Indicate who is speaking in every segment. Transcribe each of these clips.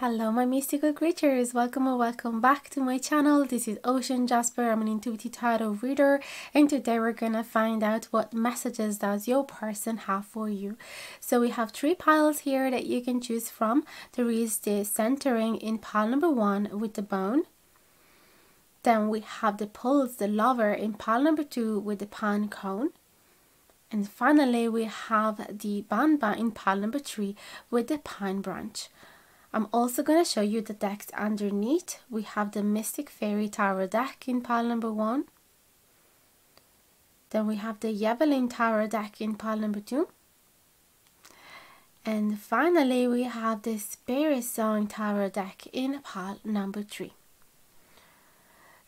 Speaker 1: Hello my mystical creatures, welcome or welcome back to my channel. This is Ocean Jasper, I'm an intuitive tarot reader and today we're gonna find out what messages does your person have for you. So we have three piles here that you can choose from. There is the centering in pile number one with the bone. Then we have the pulse, the lover in pile number two with the pine cone. And finally we have the Bhanba in pile number three with the pine branch. I'm also going to show you the decks underneath. We have the Mystic Fairy Tarot deck in pile number one. Then we have the Llewellyn Tarot deck in pile number two. And finally, we have the Spirit Song Tarot deck in pile number three.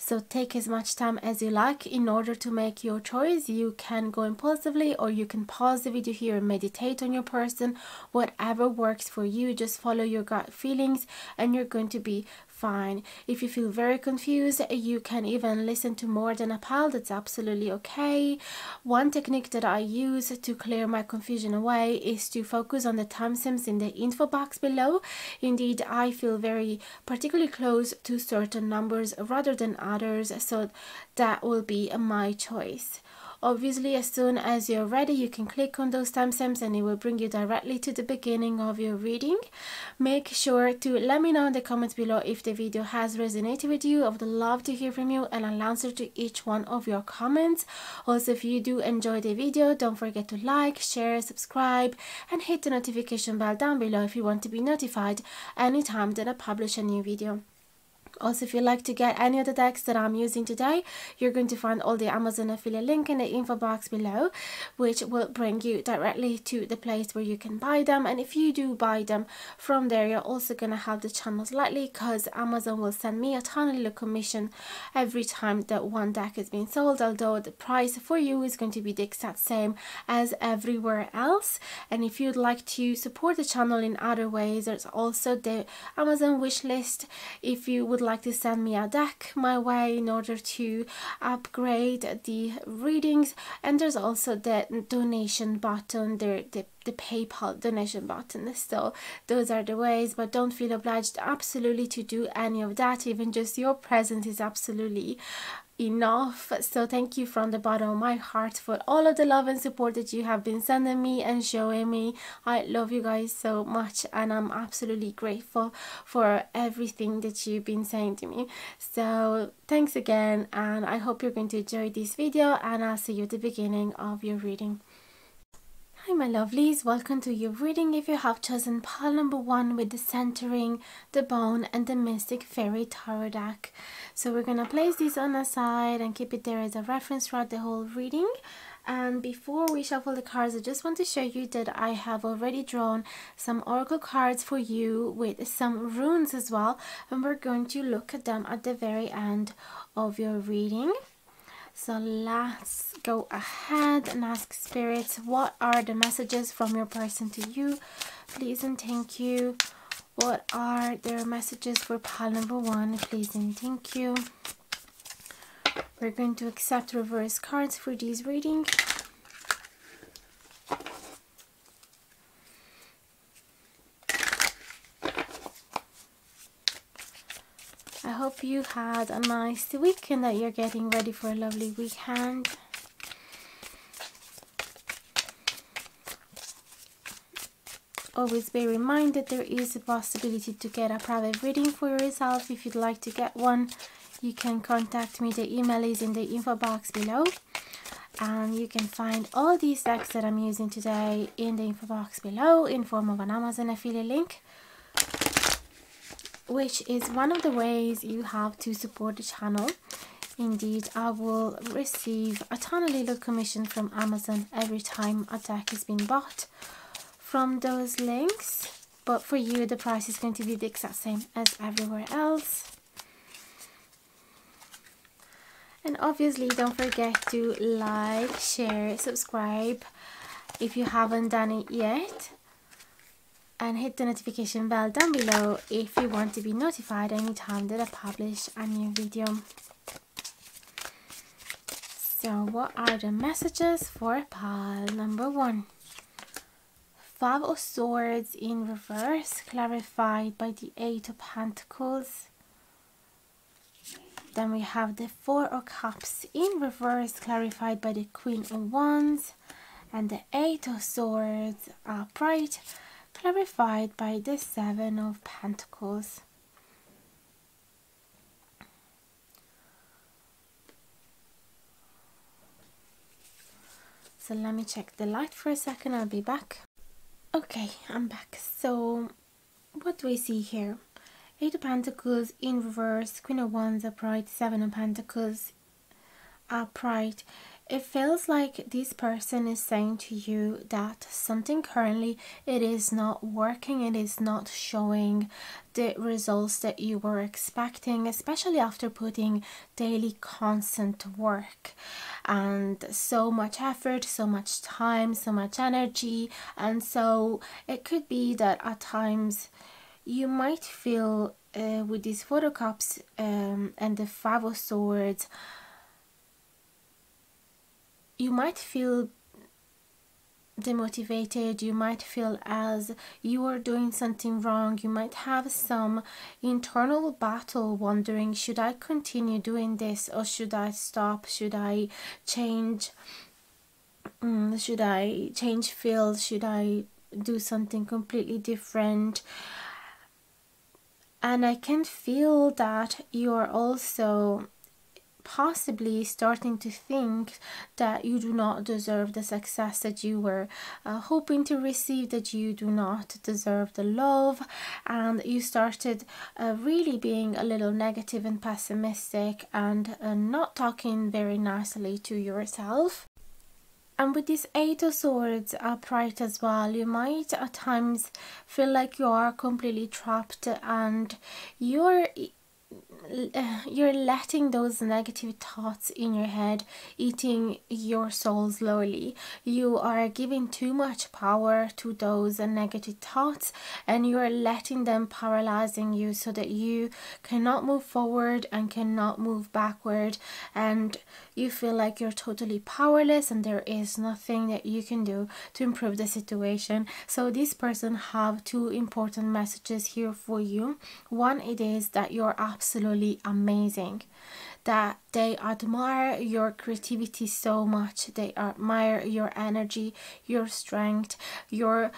Speaker 1: So take as much time as you like in order to make your choice. You can go impulsively or you can pause the video here and meditate on your person. Whatever works for you, just follow your gut feelings and you're going to be fine. If you feel very confused, you can even listen to more than a pile. That's absolutely okay. One technique that I use to clear my confusion away is to focus on the timestamps in the info box below. Indeed, I feel very particularly close to certain numbers rather than others, so that will be my choice. Obviously, as soon as you're ready, you can click on those timestamps and it will bring you directly to the beginning of your reading. Make sure to let me know in the comments below if the video has resonated with you. I would love to hear from you and I'll answer to each one of your comments. Also, if you do enjoy the video, don't forget to like, share, subscribe, and hit the notification bell down below if you want to be notified anytime that I publish a new video. Also, if you'd like to get any of the decks that I'm using today, you're going to find all the Amazon affiliate link in the info box below, which will bring you directly to the place where you can buy them. And if you do buy them from there, you're also going to help the channel slightly because Amazon will send me a tiny little commission every time that one deck is being sold, although the price for you is going to be the exact same as everywhere else. And if you'd like to support the channel in other ways, there's also the Amazon wish list. If you would like to send me a deck my way in order to upgrade the readings. And there's also the donation button. There the the PayPal donation button. So those are the ways, but don't feel obliged absolutely to do any of that. Even just your presence is absolutely enough so thank you from the bottom of my heart for all of the love and support that you have been sending me and showing me i love you guys so much and i'm absolutely grateful for everything that you've been saying to me so thanks again and i hope you're going to enjoy this video and i'll see you at the beginning of your reading My lovelies, welcome to your reading if you have chosen pile number one with the centering, the bone and the mystic fairy tarot deck. So we're to place this on the side and keep it there as a reference throughout the whole reading. And before we shuffle the cards, I just want to show you that I have already drawn some oracle cards for you with some runes as well. And we're going to look at them at the very end of your reading. So let's go ahead and ask spirits what are the messages from your person to you. Please and thank you. What are their messages for pile number one? Please and thank you. We're going to accept reverse cards for these readings. Hope you had a nice week and that you're getting ready for a lovely weekend. Always be reminded there is a possibility to get a private reading for yourself. If you'd like to get one, you can contact me. The email is in the info box below. And you can find all these decks that I'm using today in the info box below in form of an Amazon affiliate link which is one of the ways you have to support the channel. Indeed, I will receive a tiny little commission from Amazon every time a deck is being bought from those links. But for you, the price is going to be the exact same as everywhere else. And obviously, don't forget to like, share, subscribe if you haven't done it yet and hit the notification bell down below if you want to be notified anytime that I publish a new video. So what are the messages for pile number one? Five of Swords in reverse, clarified by the Eight of Pentacles. Then we have the Four of Cups in reverse, clarified by the Queen of Wands. And the Eight of Swords upright, clarified by the Seven of Pentacles. So let me check the light for a second, I'll be back. Okay, I'm back. So what do we see here? Eight of Pentacles in reverse, Queen of Wands upright, Seven of Pentacles upright, it feels like this person is saying to you that something currently it is not working it is not showing the results that you were expecting especially after putting daily constant work. And so much effort so much time so much energy. And so it could be that at times you might feel uh, with these photo cups um, and the five of swords you might feel demotivated you might feel as you are doing something wrong you might have some internal battle wondering should i continue doing this or should i stop? Should i change mm, should i change fields should i do something completely different? And i can feel that you are also possibly starting to think that you do not deserve the success that you were uh, hoping to receive, that you do not deserve the love, and you started uh, really being a little negative and pessimistic and uh, not talking very nicely to yourself. And with this Eight of Swords upright as well, you might at times feel like you are completely trapped and you're you're letting those negative thoughts in your head eating your soul slowly. You are giving too much power to those negative thoughts and you are letting them paralyzing you so that you cannot move forward and cannot move backward and you feel like you're totally powerless and there is nothing that you can do to improve the situation. So this person have two important messages here for you. One it is that you're absolutely amazing that they admire your creativity so much they admire your energy your strength your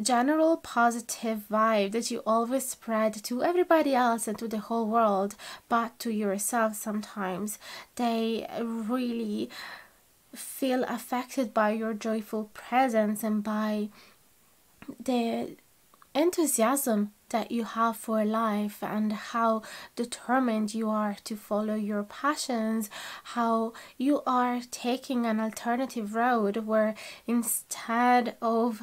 Speaker 1: general positive vibe that you always spread to everybody else and to the whole world, but to yourself sometimes. They really feel affected by your joyful presence and by the enthusiasm that you have for life and how determined you are to follow your passions, how you are taking an alternative road where instead of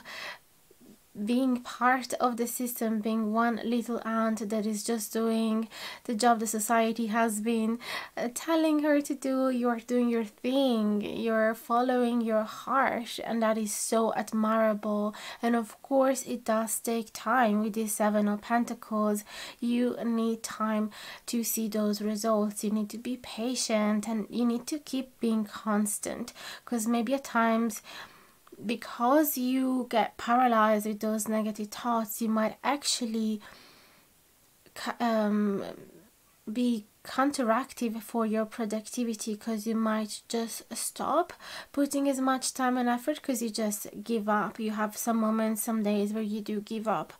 Speaker 1: being part of the system, being one little ant that is just doing the job the society has been uh, telling her to do. You're doing your thing, you're following your heart, and that is so admirable. And of course, it does take time with the Seven of Pentacles. You need time to see those results, you need to be patient, and you need to keep being constant because maybe at times because you get paralyzed with those negative thoughts, you might actually um, be counteractive for your productivity because you might just stop putting as much time and effort because you just give up. You have some moments, some days where you do give up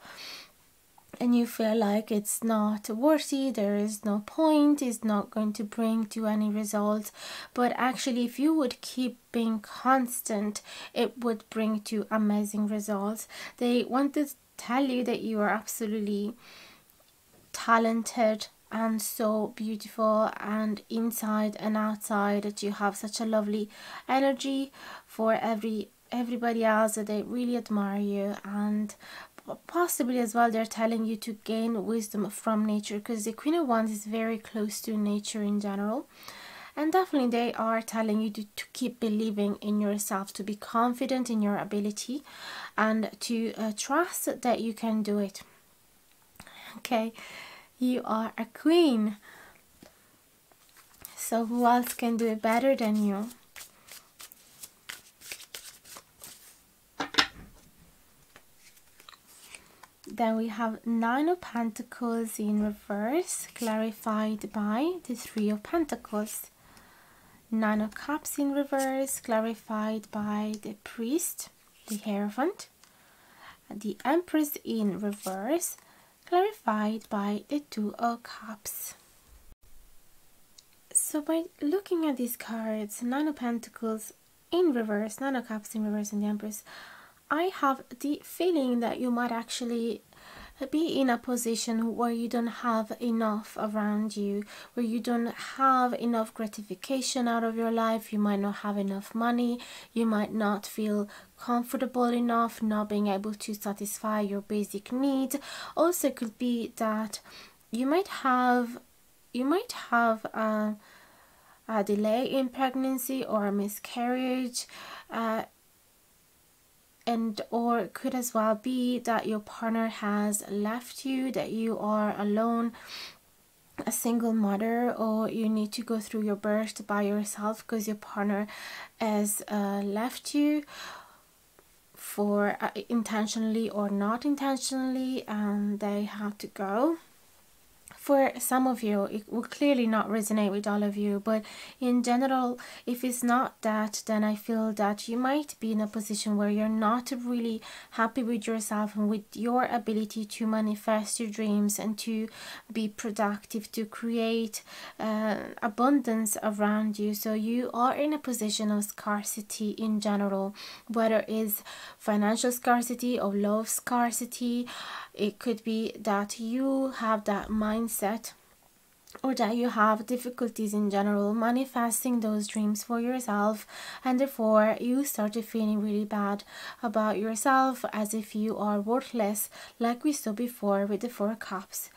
Speaker 1: and you feel like it's not worthy, there is no point, it's not going to bring to any results. But actually, if you would keep being constant, it would bring to amazing results. They want to tell you that you are absolutely talented and so beautiful and inside and outside that you have such a lovely energy for every everybody else that they really admire you and possibly as well they're telling you to gain wisdom from nature because the queen of wands is very close to nature in general. And definitely they are telling you to, to keep believing in yourself to be confident in your ability and to uh, trust that you can do it. Okay you are a queen. So who else can do it better than you then we have Nine of Pentacles in reverse, clarified by the Three of Pentacles. Nine of Cups in reverse, clarified by the Priest, the Hierophant. The Empress in reverse, clarified by the Two of Cups. So by looking at these cards, Nine of Pentacles in reverse, Nine of Cups in reverse, and the Empress, I have the feeling that you might actually be in a position where you don't have enough around you, where you don't have enough gratification out of your life, you might not have enough money, you might not feel comfortable enough, not being able to satisfy your basic needs. Also, could be that you might have you might have a, a delay in pregnancy or a miscarriage. Uh, and or it could as well be that your partner has left you that you are alone a single mother or you need to go through your birth by yourself because your partner has uh, left you for uh, intentionally or not intentionally and they have to go for some of you it will clearly not resonate with all of you but in general if it's not that then i feel that you might be in a position where you're not really happy with yourself and with your ability to manifest your dreams and to be productive to create uh, abundance around you. So you are in a position of scarcity in general whether it's financial scarcity or love scarcity. It could be that you have that mindset or that you have difficulties in general manifesting those dreams for yourself and therefore you started feeling really bad about yourself as if you are worthless like we saw before with the four cups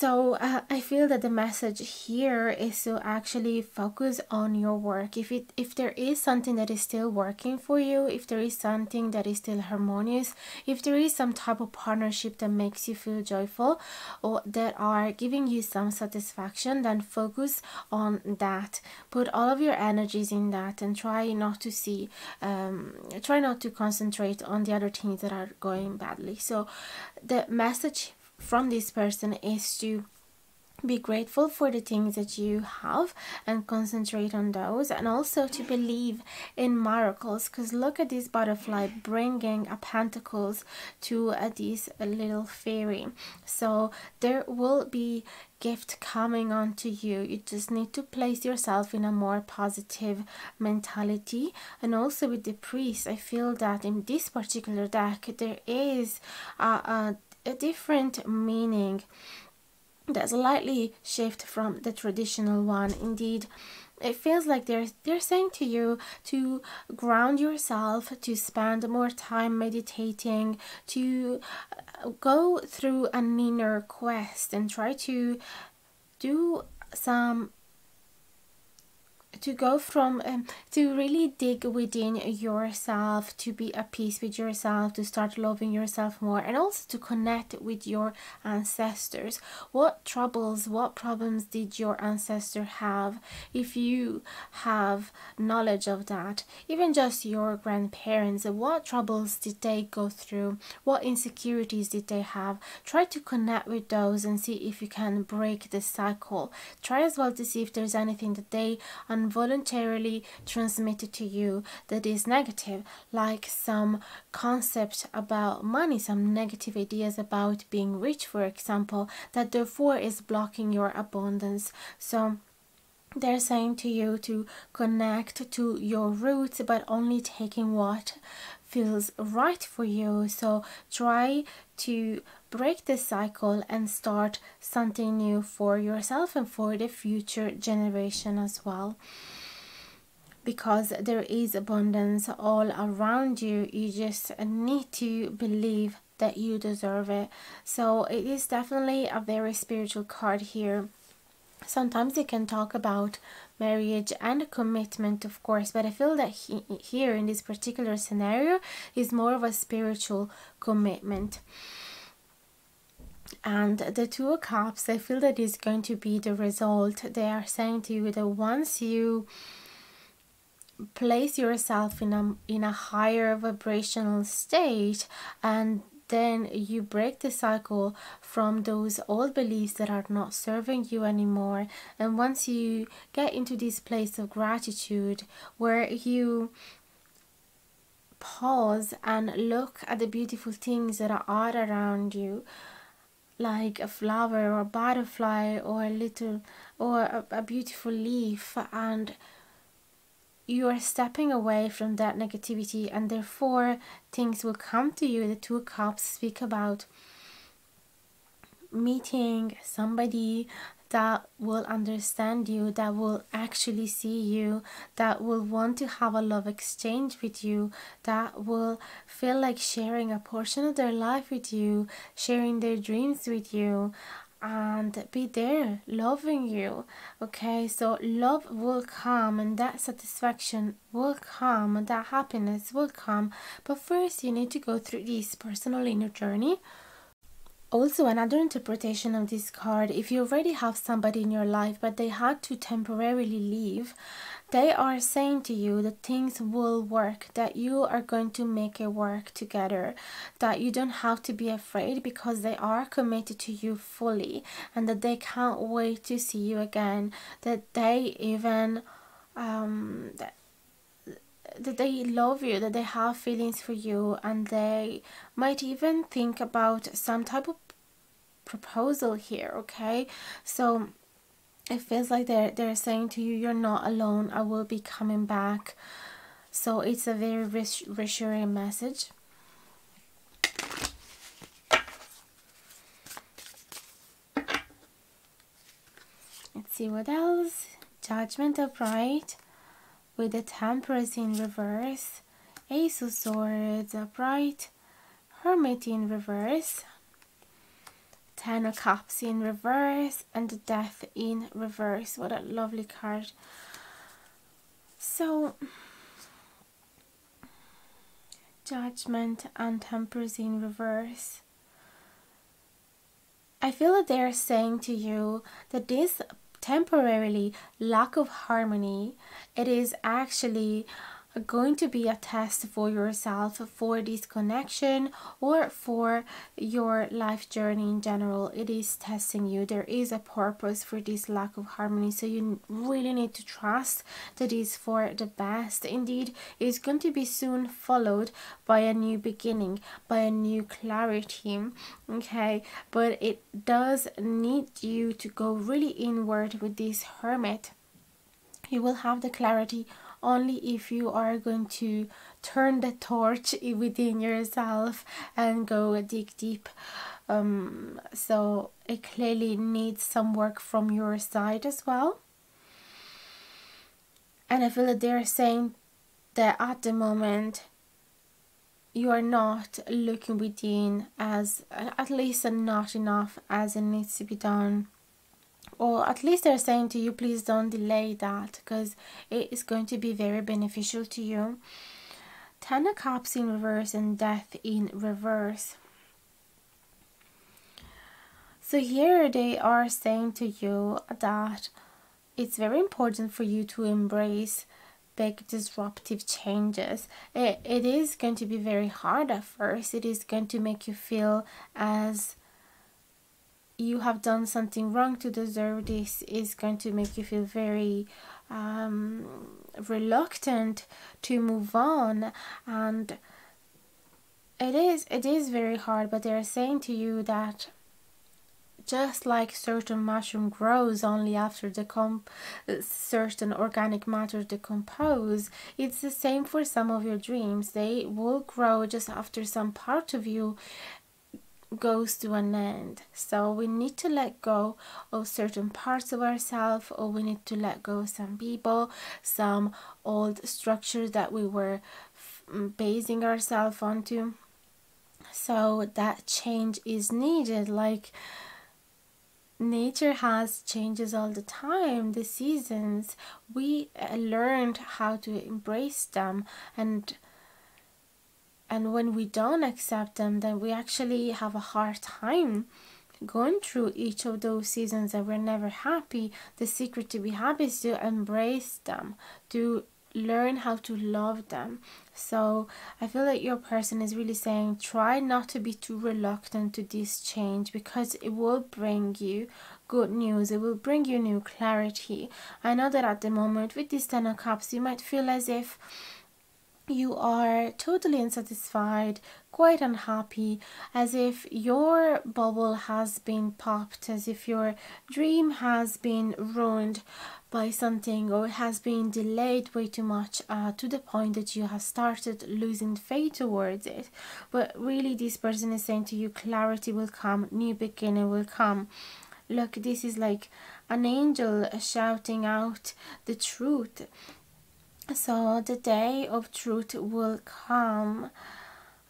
Speaker 1: so uh, i feel that the message here is to actually focus on your work. If it if there is something that is still working for you if there is something that is still harmonious if there is some type of partnership that makes you feel joyful or that are giving you some satisfaction then focus on that. Put all of your energies in that and try not to see um, try not to concentrate on the other things that are going badly. So the message from this person is to be grateful for the things that you have and concentrate on those and also to believe in miracles because look at this butterfly bringing a pentacles to uh, this little fairy. So there will be gift coming onto you. You just need to place yourself in a more positive mentality. And also with the priest i feel that in this particular deck there is a, a a different meaning. That slightly shift from the traditional one. Indeed it feels like they're they're saying to you to ground yourself to spend more time meditating to uh, go through an inner quest and try to do some to go from um, to really dig within yourself to be at peace with yourself to start loving yourself more and also to connect with your ancestors. What troubles what problems did your ancestor have? If you have knowledge of that even just your grandparents what troubles did they go through? What insecurities did they have? Try to connect with those and see if you can break the cycle. Try as well to see if there's anything that they involuntarily transmitted to you that is negative, like some concept about money, some negative ideas about being rich, for example, that therefore is blocking your abundance. So, they're saying to you to connect to your roots but only taking what feels right for you so try to break this cycle and start something new for yourself and for the future generation as well. Because there is abundance all around you you just need to believe that you deserve it. So it is definitely a very spiritual card here. Sometimes it can talk about marriage and commitment of course but i feel that he, here in this particular scenario is more of a spiritual commitment and the two cups i feel that is going to be the result. They are saying to you that once you place yourself in a in a higher vibrational state and then you break the cycle from those old beliefs that are not serving you anymore and once you get into this place of gratitude where you pause and look at the beautiful things that are around you like a flower or a butterfly or a little or a, a beautiful leaf and you are stepping away from that negativity and therefore things will come to you. The two cups speak about meeting somebody that will understand you, that will actually see you, that will want to have a love exchange with you, that will feel like sharing a portion of their life with you, sharing their dreams with you, and be there loving you. Okay, so love will come, and that satisfaction will come, and that happiness will come. But first, you need to go through this personal inner journey also, another interpretation of this card if you already have somebody in your life but they had to temporarily leave, they are saying to you that things will work, that you are going to make it work together, that you don't have to be afraid because they are committed to you fully and that they can't wait to see you again, that they even um, that that they love you, that they have feelings for you, and they might even think about some type of proposal here, okay? So it feels like they're they're saying to you, you're not alone. I will be coming back. So it's a very reassuring message. Let's see what else. Judgment upright with the Temperance in reverse, Ace of Swords upright, Hermit in reverse, Ten of Cups in reverse, and the Death in reverse. What a lovely card. So, Judgment and Temperance in reverse. I feel that they are saying to you that this temporarily lack of harmony, it is actually going to be a test for yourself for this connection or for your life journey in general. It is testing you. There is a purpose for this lack of harmony so you really need to trust that is for the best. Indeed it's going to be soon followed by a new beginning by a new clarity okay? But it does need you to go really inward with this hermit. You will have the clarity only if you are going to turn the torch within yourself and go dig deep. Um, so it clearly needs some work from your side as well. And i feel that they're saying that at the moment you are not looking within as at least not enough as it needs to be done or at least they're saying to you please don't delay that because it is going to be very beneficial to you ten of cups in reverse and death in reverse so here they are saying to you that it's very important for you to embrace big disruptive changes. It, it is going to be very hard at first. It is going to make you feel as you have done something wrong to deserve this is going to make you feel very um, reluctant to move on. And it is it is very hard but they're saying to you that just like certain mushroom grows only after the comp certain organic matter decompose it's the same for some of your dreams. They will grow just after some part of you goes to an end. So we need to let go of certain parts of ourselves, or we need to let go of some people, some old structures that we were mm, basing ourselves onto. So that change is needed. Like nature has changes all the time, the seasons. We uh, learned how to embrace them and and when we don't accept them then we actually have a hard time going through each of those seasons that we're never happy the secret to be happy is to embrace them to learn how to love them. So I feel like your person is really saying try not to be too reluctant to this change because it will bring you good news. It will bring you new clarity. I know that at the moment with this Ten of Cups, you might feel as if you are totally unsatisfied, quite unhappy, as if your bubble has been popped, as if your dream has been ruined by something or it has been delayed way too much uh, to the point that you have started losing faith towards it. But really, this person is saying to you, clarity will come, new beginning will come. Look, this is like an angel shouting out the truth so the day of truth will come.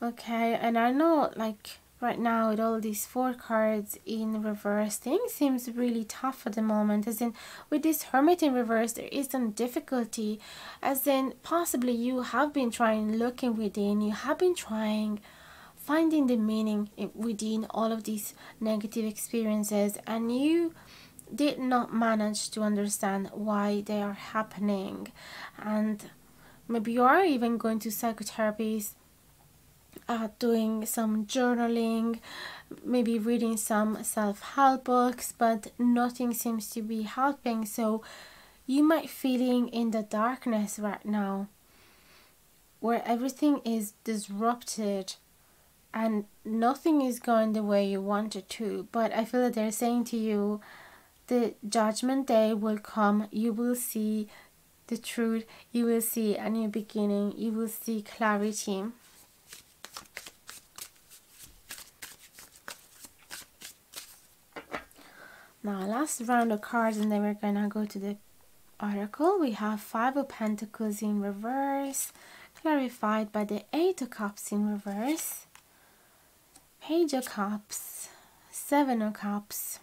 Speaker 1: Okay and i know like right now with all these four cards in reverse things seems really tough at the moment. As in with this hermit in reverse there is some difficulty. As in possibly you have been trying looking within you have been trying finding the meaning within all of these negative experiences and you did not manage to understand why they are happening. And maybe you are even going to psychotherapies uh, doing some journaling maybe reading some self-help books but nothing seems to be helping. So you might feeling in the darkness right now where everything is disrupted and nothing is going the way you want it to. But i feel that they're saying to you the judgment day will come, you will see the truth, you will see a new beginning, you will see clarity. Now, last round of cards, and then we're gonna go to the oracle. We have Five of Pentacles in reverse, clarified by the Eight of Cups in reverse, Page of Cups, Seven of Cups,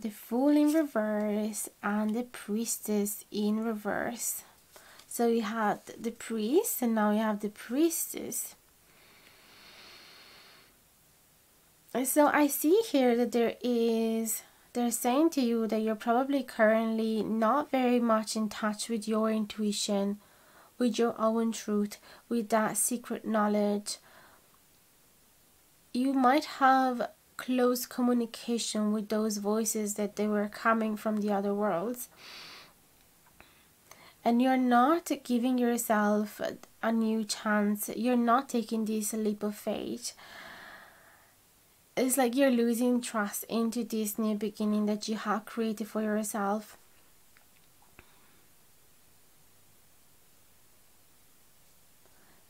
Speaker 1: the Fool in reverse and the Priestess in reverse. So we had the priest and now we have the priestess. And so I see here that there is, they're saying to you that you're probably currently not very much in touch with your intuition, with your own truth, with that secret knowledge. You might have close communication with those voices that they were coming from the other worlds. And you're not giving yourself a new chance. You're not taking this leap of faith. It's like you're losing trust into this new beginning that you have created for yourself.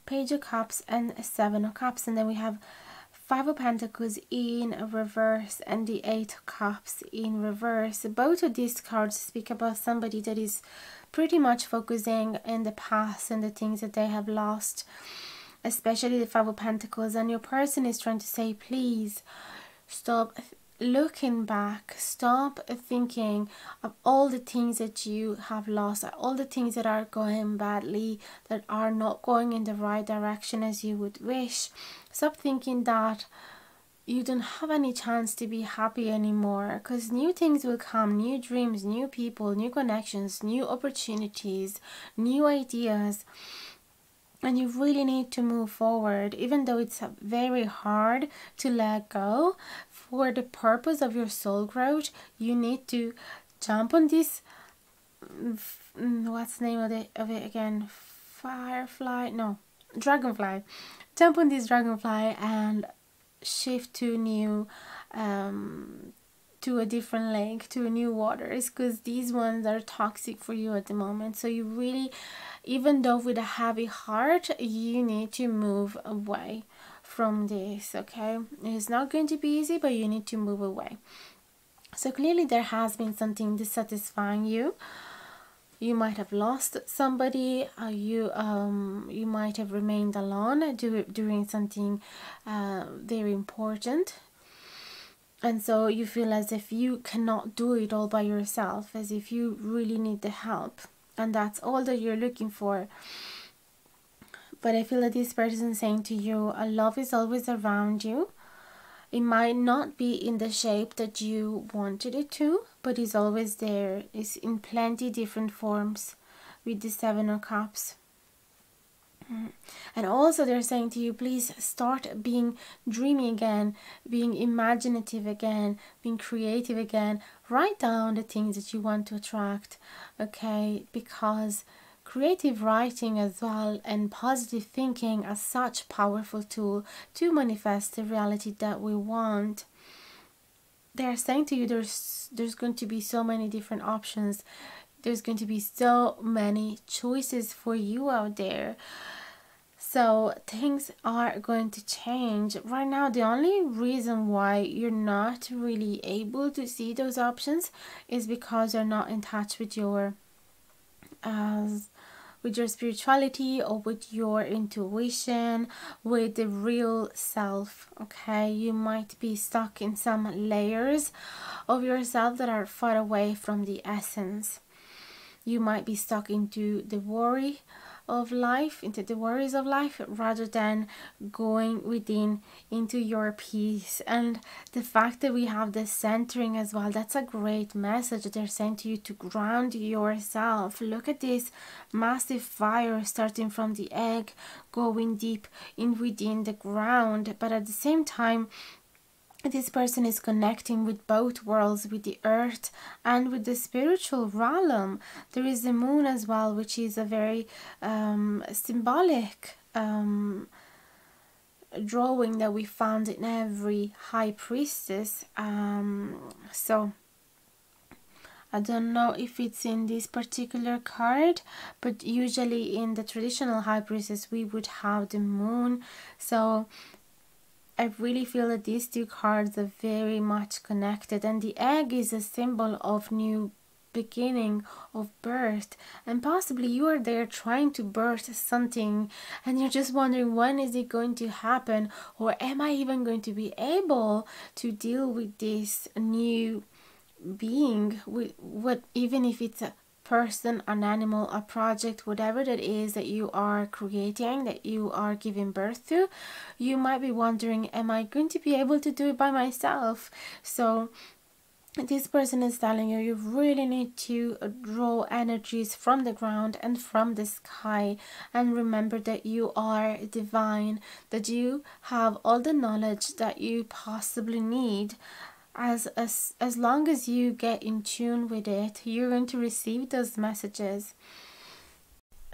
Speaker 1: Page of cups and seven of cups. And then we have Five of Pentacles in reverse and the Eight of Cups in reverse. Both of these cards speak about somebody that is pretty much focusing in the past and the things that they have lost, especially the Five of Pentacles. And your person is trying to say, please stop looking back, stop thinking of all the things that you have lost, all the things that are going badly, that are not going in the right direction as you would wish. Stop thinking that you don't have any chance to be happy anymore because new things will come new dreams, new people, new connections, new opportunities, new ideas. And you really need to move forward even though it's very hard to let go. For the purpose of your soul growth you need to jump on this mm, what's the name of it of it again? Firefly? No dragonfly. Jump on this dragonfly and shift to new um to a different lake to new waters because these ones are toxic for you at the moment. So you really even though with a heavy heart you need to move away from this okay? It's not going to be easy but you need to move away. So clearly there has been something dissatisfying you you might have lost somebody uh, you um you might have remained alone do, during something uh, very important. And so you feel as if you cannot do it all by yourself as if you really need the help. And that's all that you're looking for. But i feel that this person is saying to you a love is always around you it might not be in the shape that you wanted it to but it's always there it's in plenty different forms with the Seven of Cups. Mm. And also, they're saying to you, please start being dreamy again, being imaginative again, being creative again. Write down the things that you want to attract, okay? Because creative writing as well and positive thinking are such powerful tool to manifest the reality that we want. They're saying to you there's there's going to be so many different options. There's going to be so many choices for you out there. So things are going to change. Right now the only reason why you're not really able to see those options is because you're not in touch with your as uh, with your spirituality or with your intuition, with the real self. Okay, you might be stuck in some layers of yourself that are far away from the essence. You might be stuck into the worry of life, into the worries of life, rather than going within into your peace. And the fact that we have this centering as well, that's a great message that they're saying to you to ground yourself. Look at this massive fire starting from the egg, going deep in within the ground, but at the same time, this person is connecting with both worlds, with the earth and with the spiritual realm. There is the moon as well, which is a very um, symbolic um, drawing that we found in every high priestess. Um, so I don't know if it's in this particular card, but usually in the traditional high priestess we would have the moon. So I really feel that these two cards are very much connected and the egg is a symbol of new beginning of birth and possibly you are there trying to birth something and you're just wondering when is it going to happen or am I even going to be able to deal with this new being with what even if it's a person, an animal, a project, whatever that is that you are creating, that you are giving birth to, you might be wondering, am I going to be able to do it by myself? So this person is telling you you really need to draw energies from the ground and from the sky and remember that you are divine that you have all the knowledge that you possibly need as as as long as you get in tune with it you're going to receive those messages.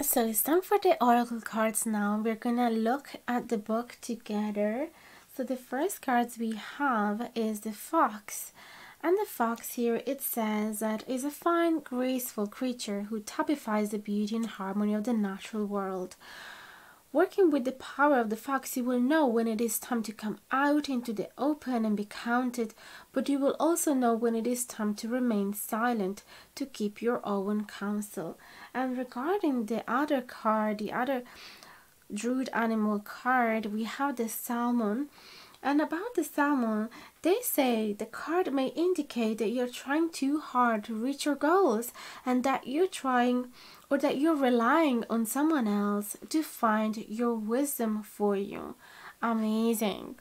Speaker 1: So it's time for the oracle cards now. We're gonna look at the book together. So the first cards we have is the fox. And the fox here it says that is a fine graceful creature who typifies the beauty and harmony of the natural world Working with the power of the fox, you will know when it is time to come out into the open and be counted, but you will also know when it is time to remain silent to keep your own counsel. And regarding the other card, the other druid animal card, we have the salmon. And about the salmon, they say the card may indicate that you're trying too hard to reach your goals and that you're trying or that you're relying on someone else to find your wisdom for you. Amazing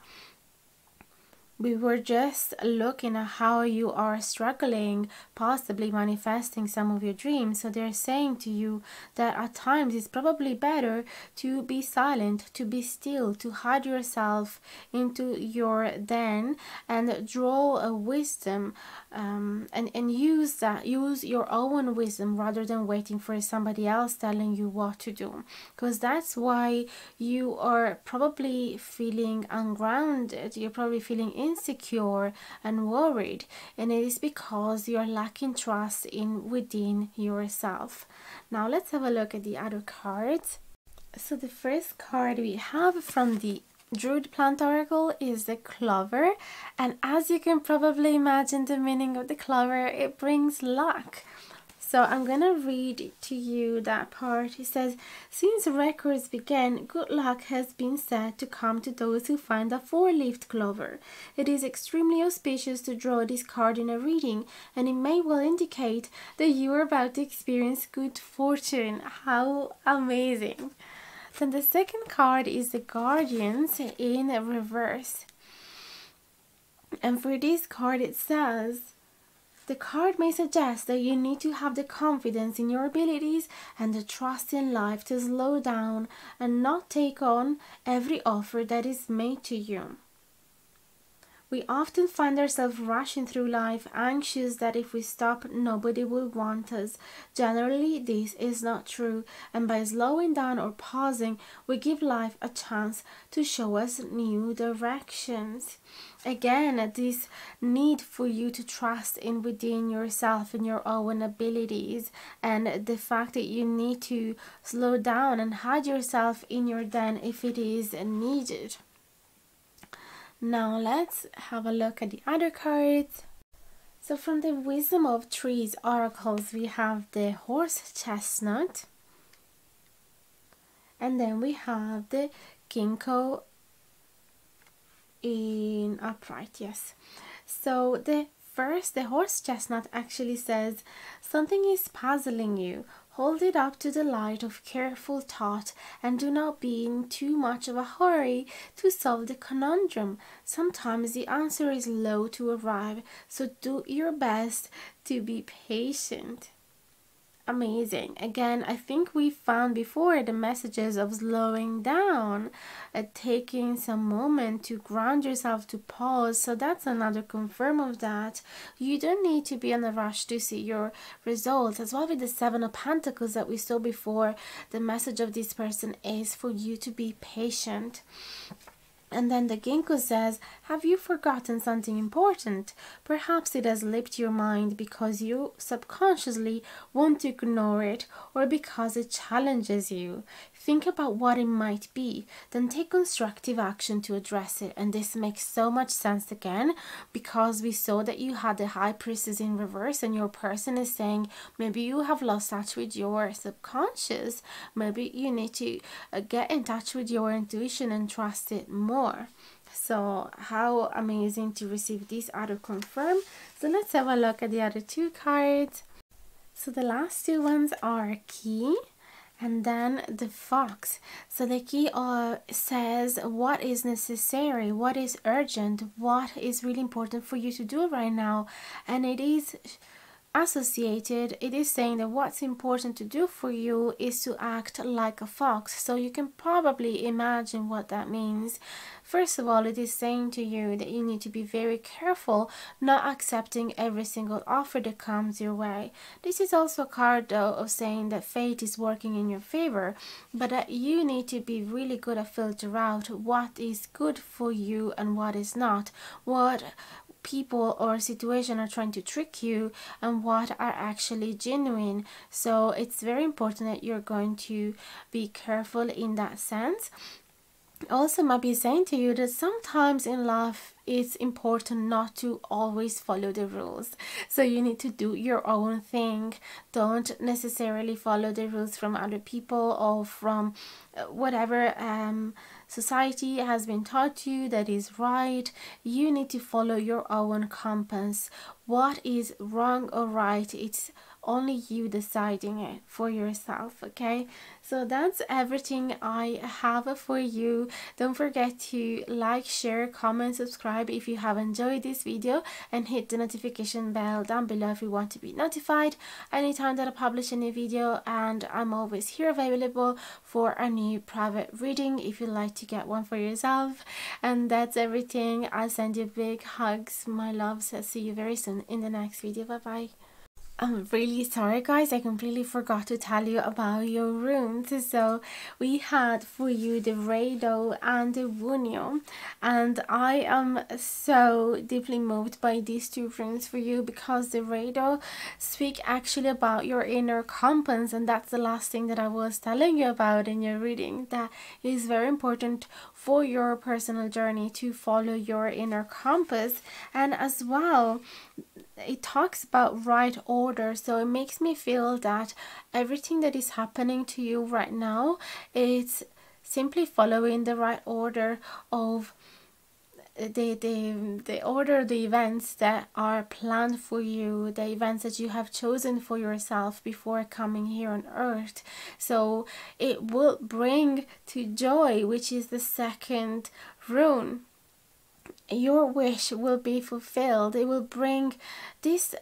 Speaker 1: we were just looking at how you are struggling, possibly manifesting some of your dreams. So they're saying to you that at times it's probably better to be silent, to be still, to hide yourself into your den and draw a wisdom um, and, and use that, use your own wisdom rather than waiting for somebody else telling you what to do. Because that's why you are probably feeling ungrounded, you're probably feeling insecure and worried and it is because you're lacking trust in within yourself. Now let's have a look at the other cards so the first card we have from the Druid plant oracle is the clover and as you can probably imagine the meaning of the clover it brings luck so I'm gonna read to you that part. It says, Since records began, good luck has been said to come to those who find a four-leaved clover. It is extremely auspicious to draw this card in a reading, and it may well indicate that you are about to experience good fortune. How amazing! Then the second card is the Guardians in reverse. And for this card it says, The card may suggest that you need to have the confidence in your abilities and the trust in life to slow down and not take on every offer that is made to you. We often find ourselves rushing through life, anxious that if we stop, nobody will want us. Generally, this is not true, and by slowing down or pausing, we give life a chance to show us new directions. Again, this need for you to trust in within yourself and your own abilities, and the fact that you need to slow down and hide yourself in your den if it is needed. Now let's have a look at the other cards. So from the Wisdom of Trees oracles, we have the horse chestnut. And then we have the ginkgo in upright, yes. So the first, the horse chestnut actually says, something is puzzling you. Hold it up to the light of careful thought and do not be in too much of a hurry to solve the conundrum. Sometimes the answer is slow to arrive, so do your best to be patient amazing. Again, I think we found before the messages of slowing down, uh, taking some moment to ground yourself, to pause. So that's another confirm of that. You don't need to be in a rush to see your results. As well with the Seven of Pentacles that we saw before, the message of this person is for you to be patient. And then the ginkgo says, Have you forgotten something important? Perhaps it has slipped your mind because you subconsciously want to ignore it or because it challenges you. Think about what it might be, then take constructive action to address it. And this makes so much sense again because we saw that you had the high priestess in reverse, and your person is saying maybe you have lost touch with your subconscious. Maybe you need to uh, get in touch with your intuition and trust it more. So, how amazing to receive this auto confirm. So, let's have a look at the other two cards. So, the last two ones are key and then the fox. So the key uh, says what is necessary? What is urgent? What is really important for you to do right now? And it is associated it is saying that what's important to do for you is to act like a fox. So you can probably imagine what that means. First of all it is saying to you that you need to be very careful not accepting every single offer that comes your way. This is also a card though of saying that fate is working in your favor but that you need to be really good at filter out what is good for you and what is not. What people or situation are trying to trick you and what are actually genuine. So it's very important that you're going to be careful in that sense. Also might be saying to you that sometimes in life it's important not to always follow the rules. So you need to do your own thing. Don't necessarily follow the rules from other people or from uh, whatever um, society has been taught you that is right. You need to follow your own compass. What is wrong or right it's only you deciding it for yourself okay? So that's everything i have for you. Don't forget to like share comment subscribe if you have enjoyed this video and hit the notification bell down below if you want to be notified anytime that i publish a new video and i'm always here available for a new private reading if you'd like to get one for yourself. And that's everything. I send you big hugs my loves. I'll see you very soon in the next video. Bye bye I'm really sorry guys, I completely forgot to tell you about your runes. So we had for you the Raido and the Wunjo and I am so deeply moved by these two runes for you because the Raido speak actually about your inner compass and that's the last thing that I was telling you about in your reading. That is very important for your personal journey to follow your inner compass and as well it talks about right order so it makes me feel that everything that is happening to you right now is simply following the right order of uh, the, the the order the events that are planned for you the events that you have chosen for yourself before coming here on earth. So it will bring to joy which is the second rune your wish will be fulfilled. It will bring this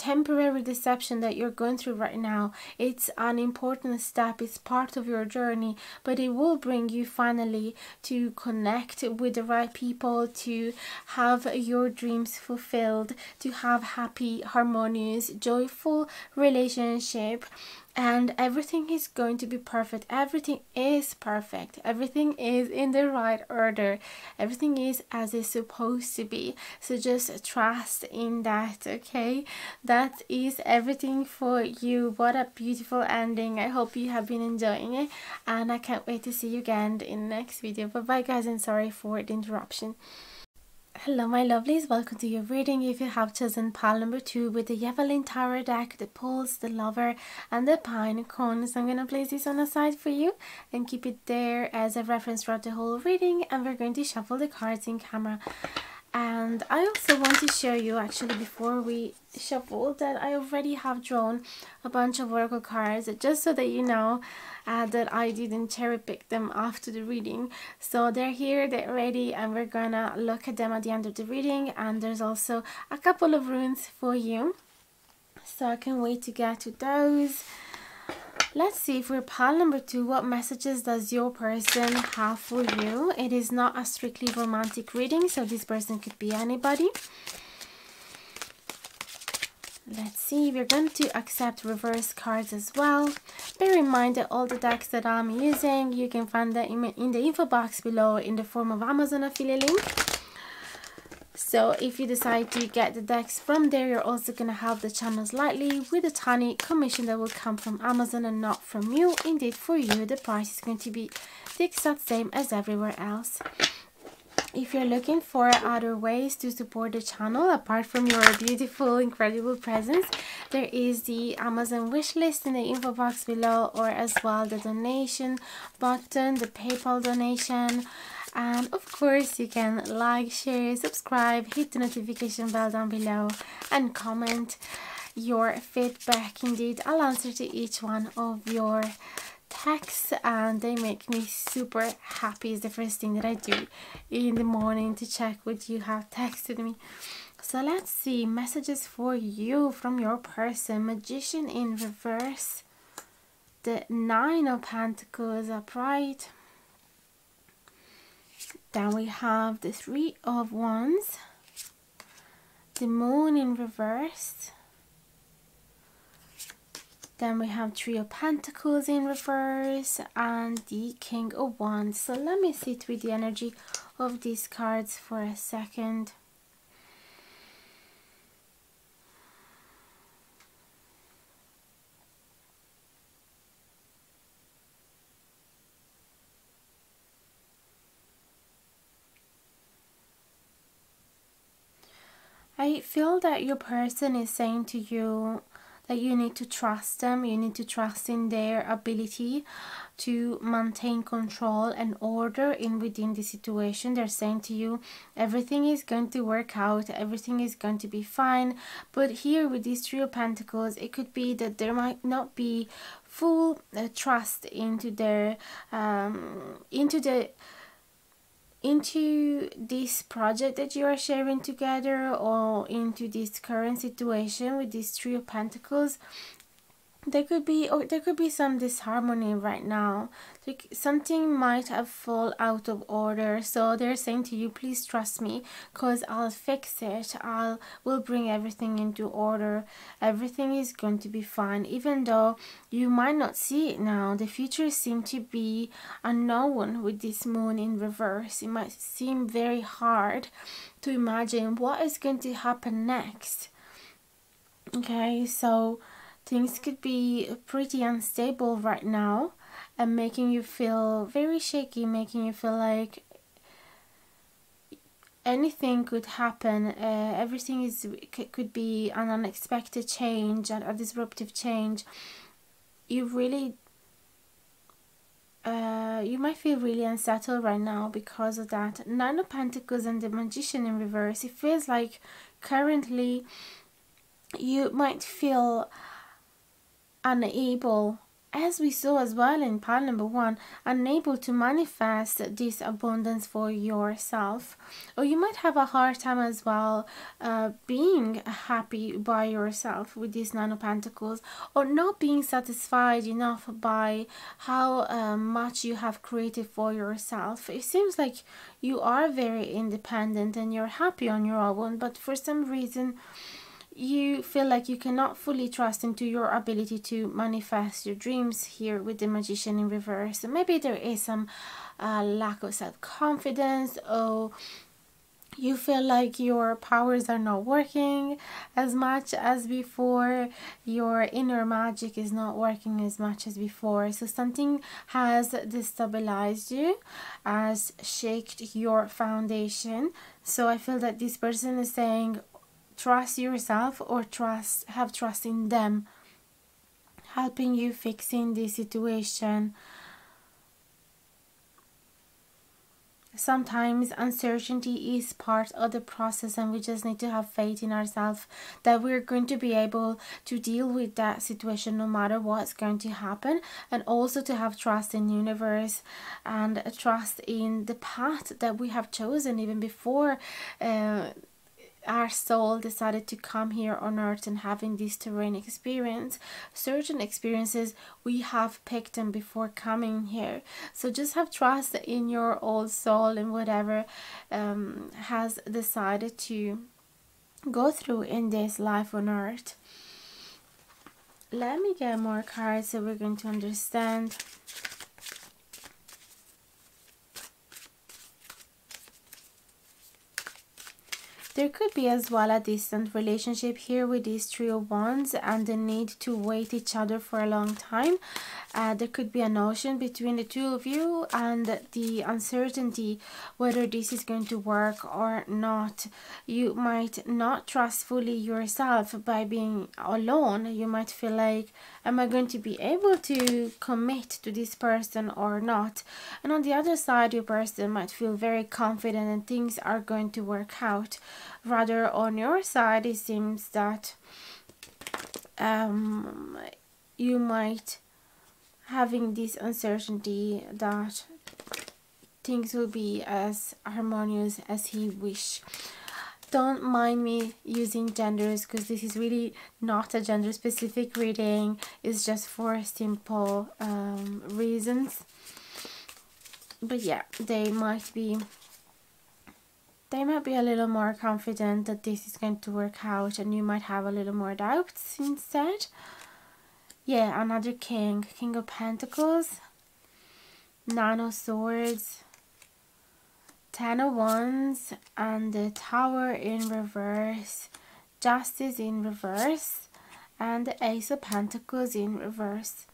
Speaker 1: temporary deception that you're going through right now. It's an important step, it's part of your journey, but it will bring you finally to connect with the right people, to have your dreams fulfilled, to have happy, harmonious, joyful relationship and everything is going to be perfect. Everything is perfect. Everything is in the right order. Everything is as it's supposed to be. So just trust in that okay? That is everything for you. What a beautiful ending. I hope you have been enjoying it and i can't wait to see you again in the next video. Bye bye guys and sorry for the interruption Hello my lovelies, welcome to your reading. If you have chosen pile number 2 with the Llewellyn Tarot deck, the Pulse, the Lover and the Pine Cones, I'm going to place this on the side for you and keep it there as a reference throughout the whole reading and we're going to shuffle the cards in camera and I also want to show you actually before we shuffle that I already have drawn a bunch of oracle cards just so that you know uh, that I didn't cherry pick them after the reading. So they're here they're ready and we're gonna look at them at the end of the reading. And there's also a couple of runes for you. So I can wait to get to those Let's see for pile number two, what messages does your person have for you? It is not a strictly romantic reading, so this person could be anybody. Let's see, we're going to accept reverse cards as well. Bear in mind that all the decks that I'm using, you can find them in the info box below in the form of Amazon affiliate link. So if you decide to get the decks from there, you're also going to help the channel slightly with a tiny commission that will come from Amazon and not from you. Indeed, for you, the price is going to be the exact same as everywhere else. If you're looking for other ways to support the channel, apart from your beautiful, incredible presence, there is the Amazon wishlist in the info box below, or as well the donation button, the PayPal donation, and of course you can like share subscribe hit the notification bell down below and comment your feedback indeed i'll answer to each one of your texts and they make me super happy. It's the first thing that i do in the morning to check what you have texted me. So let's see messages for you from your person. Magician in reverse. The nine of pentacles upright then we have the Three of Wands, the Moon in reverse. Then we have Three of Pentacles in reverse and the King of Wands. So let me sit with the energy of these cards for a second. I feel that your person is saying to you that you need to trust them, you need to trust in their ability to maintain control and order in within the situation. They're saying to you everything is going to work out, everything is going to be fine. But here with these three of pentacles, it could be that there might not be full uh, trust into their um into the into this project that you are sharing together or into this current situation with these three of pentacles there could be or there could be some disharmony right now. Like something might have fall out of order. So they're saying to you please trust me because i'll fix it. I'll will bring everything into order. Everything is going to be fine even though you might not see it now. The future seems to be unknown with this moon in reverse. It might seem very hard to imagine what is going to happen next. Okay so things could be pretty unstable right now and making you feel very shaky, making you feel like anything could happen. Uh, everything is could be an unexpected change and a disruptive change. You really uh, you might feel really unsettled right now because of that. Nine of Pentacles and the Magician in reverse. It feels like currently you might feel unable as we saw as well in part number one, unable to manifest this abundance for yourself. Or you might have a hard time as well uh, being happy by yourself with these Nine of Pentacles, or not being satisfied enough by how uh, much you have created for yourself. It seems like you are very independent and you're happy on your own, but for some reason, you feel like you cannot fully trust into your ability to manifest your dreams here with the magician in reverse. Maybe there is some uh, lack of self-confidence or you feel like your powers are not working as much as before your inner magic is not working as much as before. So something has destabilized you has shaken your foundation. So i feel that this person is saying trust yourself or trust have trust in them helping you fixing the situation. Sometimes uncertainty is part of the process and we just need to have faith in ourselves that we're going to be able to deal with that situation no matter what's going to happen and also to have trust in universe and trust in the path that we have chosen even before uh, our soul decided to come here on earth and having this terrain experience certain experiences we have picked them before coming here. So just have trust in your old soul and whatever um, has decided to go through in this life on earth. Let me get more cards so we're going to understand There could be as well a distant relationship here with these three of wands and the need to wait each other for a long time. Uh, there could be a notion between the two of you and the uncertainty whether this is going to work or not. You might not trust fully yourself by being alone. You might feel like, am I going to be able to commit to this person or not? And on the other side, your person might feel very confident and things are going to work out. Rather, on your side, it seems that um, you might having this uncertainty that things will be as harmonious as he wish. Don't mind me using genders because this is really not a gender specific reading. It's just for simple um, reasons. But yeah they might be they might be a little more confident that this is going to work out and you might have a little more doubts instead yeah, another king. King of Pentacles. Nine of Swords. Ten of Wands. And the Tower in reverse. Justice in reverse. And the Ace of Pentacles in reverse.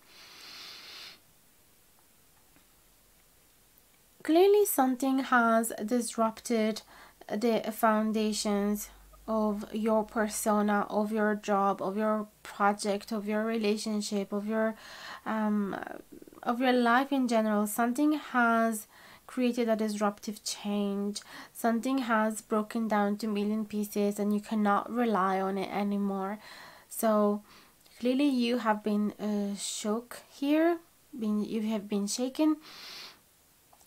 Speaker 1: Clearly something has disrupted the foundations of your persona, of your job, of your project, of your relationship, of your um, of your life in general. Something has created a disruptive change. Something has broken down to million pieces, and you cannot rely on it anymore. So clearly, you have been uh, shook here. Been you have been shaken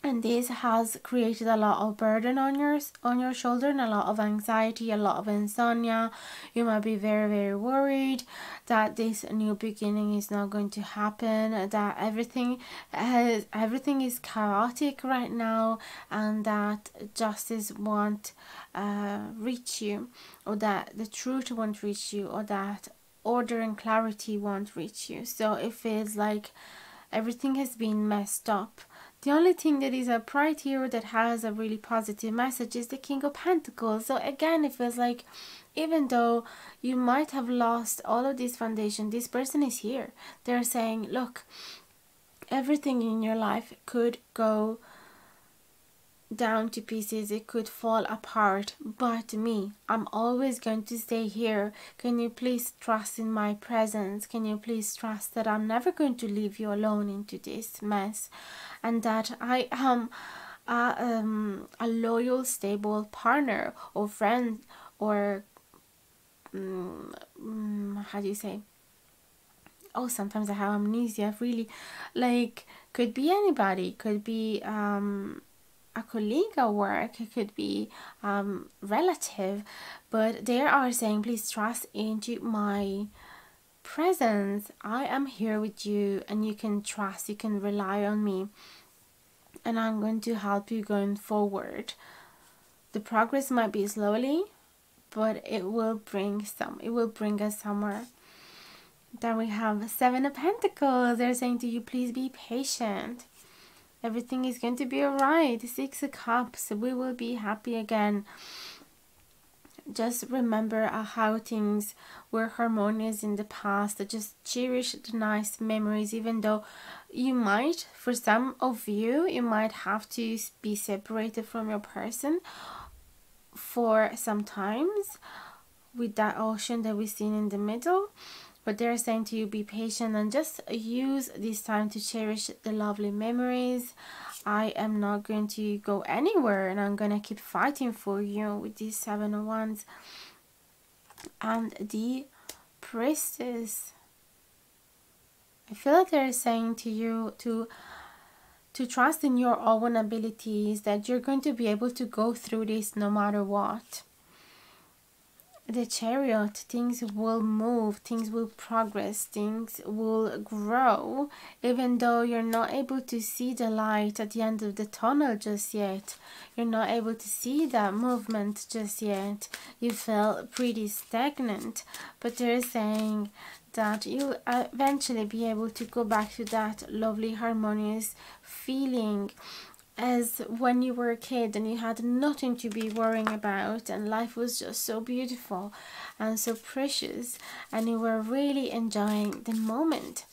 Speaker 1: and this has created a lot of burden on your on your shoulder and a lot of anxiety a lot of insomnia. You might be very very worried that this new beginning is not going to happen that everything has everything is chaotic right now and that justice won't uh, reach you or that the truth won't reach you or that order and clarity won't reach you. So it feels like everything has been messed up the only thing that is upright hero that has a really positive message is the King of Pentacles. So again, it feels like even though you might have lost all of this foundation, this person is here. They're saying, look, everything in your life could go down to pieces it could fall apart. But me i'm always going to stay here. Can you please trust in my presence? Can you please trust that i'm never going to leave you alone into this mess? And that i am a, um, a loyal stable partner or friend or um, how do you say? Oh sometimes i have amnesia really. Like could be anybody. Could be um a colleague at work it could be um relative but they are saying please trust into my presence. I am here with you and you can trust you can rely on me and i'm going to help you going forward. The progress might be slowly but it will bring some it will bring us somewhere. Then we have seven of pentacles. They're saying to you please be patient everything is going to be all right six of cups we will be happy again. Just remember uh, how things were harmonious in the past. Just cherish the nice memories even though you might for some of you you might have to be separated from your person for some times with that ocean that we've seen in the middle but they're saying to you be patient and just use this time to cherish the lovely memories. I am not going to go anywhere and i'm gonna keep fighting for you with these seven of wands and the priestess. I feel like they're saying to you to to trust in your own abilities that you're going to be able to go through this no matter what the chariot things will move things will progress things will grow. Even though you're not able to see the light at the end of the tunnel just yet you're not able to see that movement just yet you feel pretty stagnant. But they're saying that you'll eventually be able to go back to that lovely harmonious feeling as when you were a kid and you had nothing to be worrying about and life was just so beautiful and so precious and you were really enjoying the moment.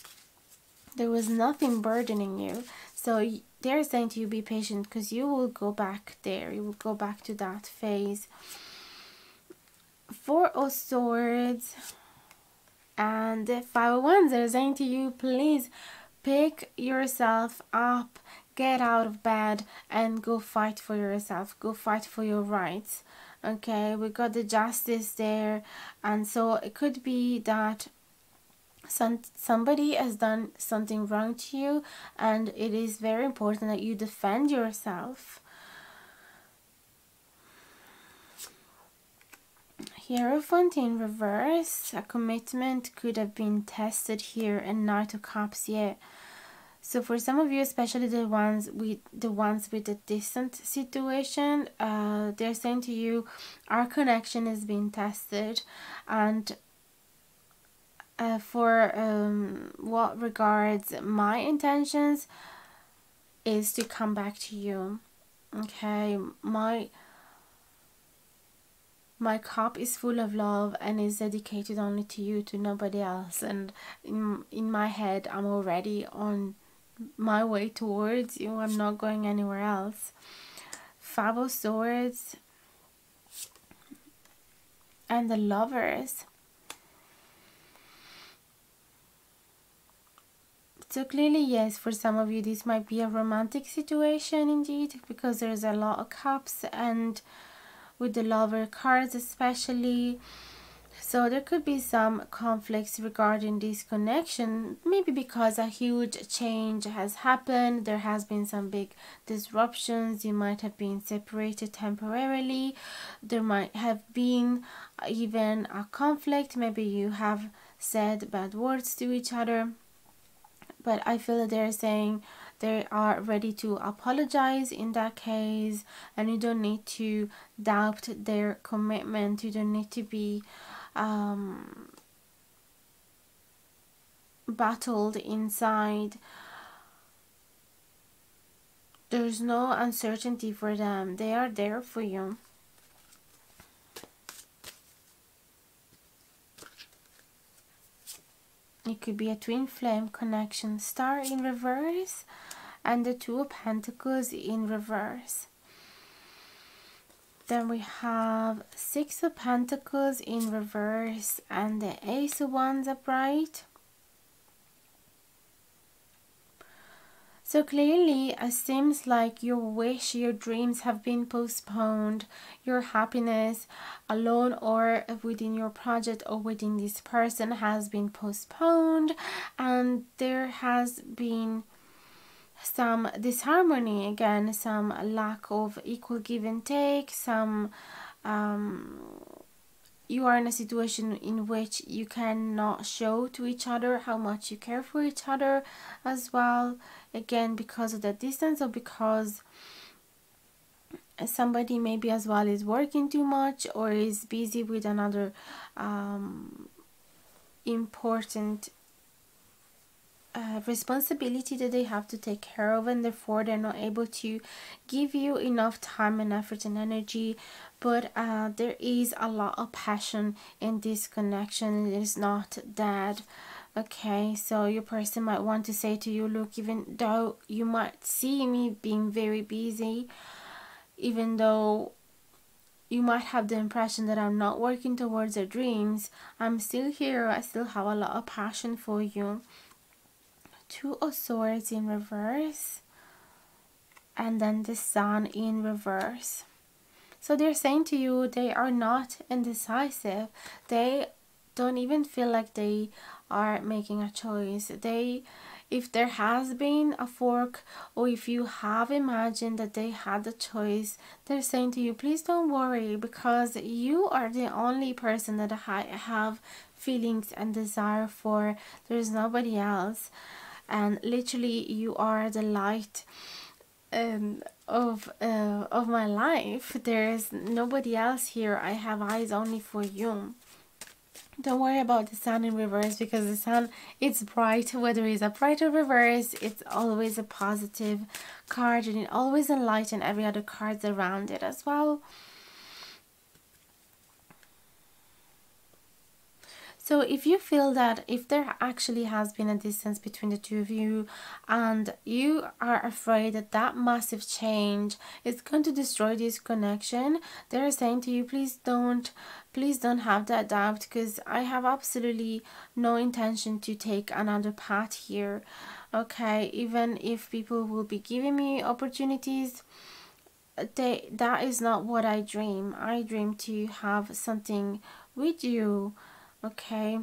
Speaker 1: There was nothing burdening you. So they're saying to you be patient because you will go back there. You will go back to that phase. Four of swords and five of wands are saying to you please pick yourself up get out of bed and go fight for yourself go fight for your rights okay? We got the justice there and so it could be that some somebody has done something wrong to you and it is very important that you defend yourself. Hierophant in reverse, a commitment could have been tested here and Knight of Cups, yeah. So for some of you, especially the ones with the ones with a distant situation, uh, they're saying to you, our connection is being tested, and uh, for um, what regards my intentions, is to come back to you. Okay, my my cup is full of love and is dedicated only to you to nobody else. And in, in my head i'm already on my way towards you. I'm not going anywhere else. Five of Swords and the Lovers. So clearly, yes, for some of you, this might be a romantic situation indeed, because there's a lot of cups and with the lover cards especially so there could be some conflicts regarding this connection, maybe because a huge change has happened, there has been some big disruptions, you might have been separated temporarily, there might have been even a conflict, maybe you have said bad words to each other. But I feel that they're saying they are ready to apologize in that case, and you don't need to doubt their commitment. You don't need to be um, battled inside. There's no uncertainty for them. They are there for you. It could be a twin flame connection. Star in reverse and the two of pentacles in reverse. Then we have Six of Pentacles in reverse and the Ace of Wands upright. So clearly, it seems like your wish, your dreams have been postponed. Your happiness, alone or within your project or within this person, has been postponed, and there has been some disharmony again, some lack of equal give and take, some um, you are in a situation in which you cannot show to each other how much you care for each other as well again because of the distance or because somebody maybe as well is working too much or is busy with another um, important uh, responsibility that they have to take care of and therefore they're not able to give you enough time and effort and energy. But uh, there is a lot of passion in this connection. It is not that okay so your person might want to say to you look even though you might see me being very busy even though you might have the impression that I'm not working towards your dreams I'm still here. I still have a lot of passion for you two of swords in reverse and then the sun in reverse. So they're saying to you they are not indecisive. They don't even feel like they are making a choice. They if there has been a fork or if you have imagined that they had the choice they're saying to you please don't worry because you are the only person that I have feelings and desire for. There's nobody else and literally you are the light um, of uh, of my life. There's nobody else here. I have eyes only for you. Don't worry about the sun in reverse because the sun it's bright. Whether it's a bright or reverse. It's always a positive card and it always enlighten every other cards around it as well So if you feel that if there actually has been a distance between the two of you and you are afraid that that massive change is going to destroy this connection, they're saying to you, please don't, please don't have that doubt because I have absolutely no intention to take another path here. Okay, even if people will be giving me opportunities, they that is not what I dream. I dream to have something with you okay.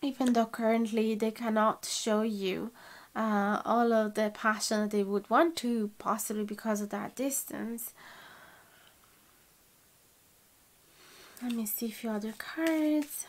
Speaker 1: Even though currently they cannot show you uh, all of the passion they would want to possibly because of that distance. Let me see a few other cards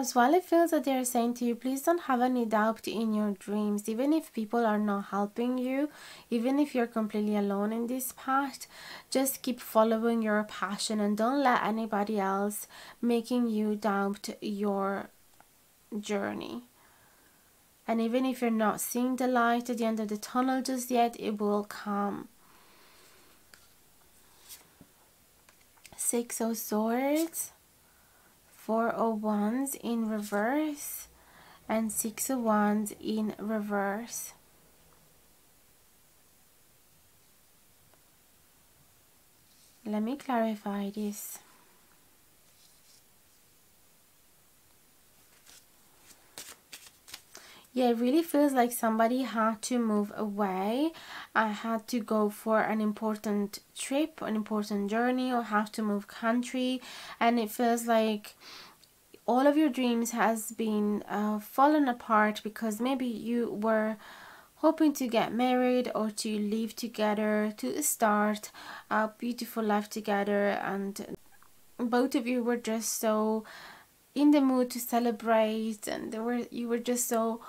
Speaker 1: As well, it feels that they're saying to you, please don't have any doubt in your dreams. Even if people are not helping you, even if you're completely alone in this path, just keep following your passion and don't let anybody else making you doubt your journey. And even if you're not seeing the light at the end of the tunnel just yet, it will come. Six of Swords four oh of wands in reverse and six oh of wands in reverse. Let me clarify this yeah, it really feels like somebody had to move away. I had to go for an important trip, an important journey, or have to move country, and it feels like all of your dreams has been uh, fallen apart because maybe you were hoping to get married or to live together to start a beautiful life together and both of you were just so in the mood to celebrate and there were you were just so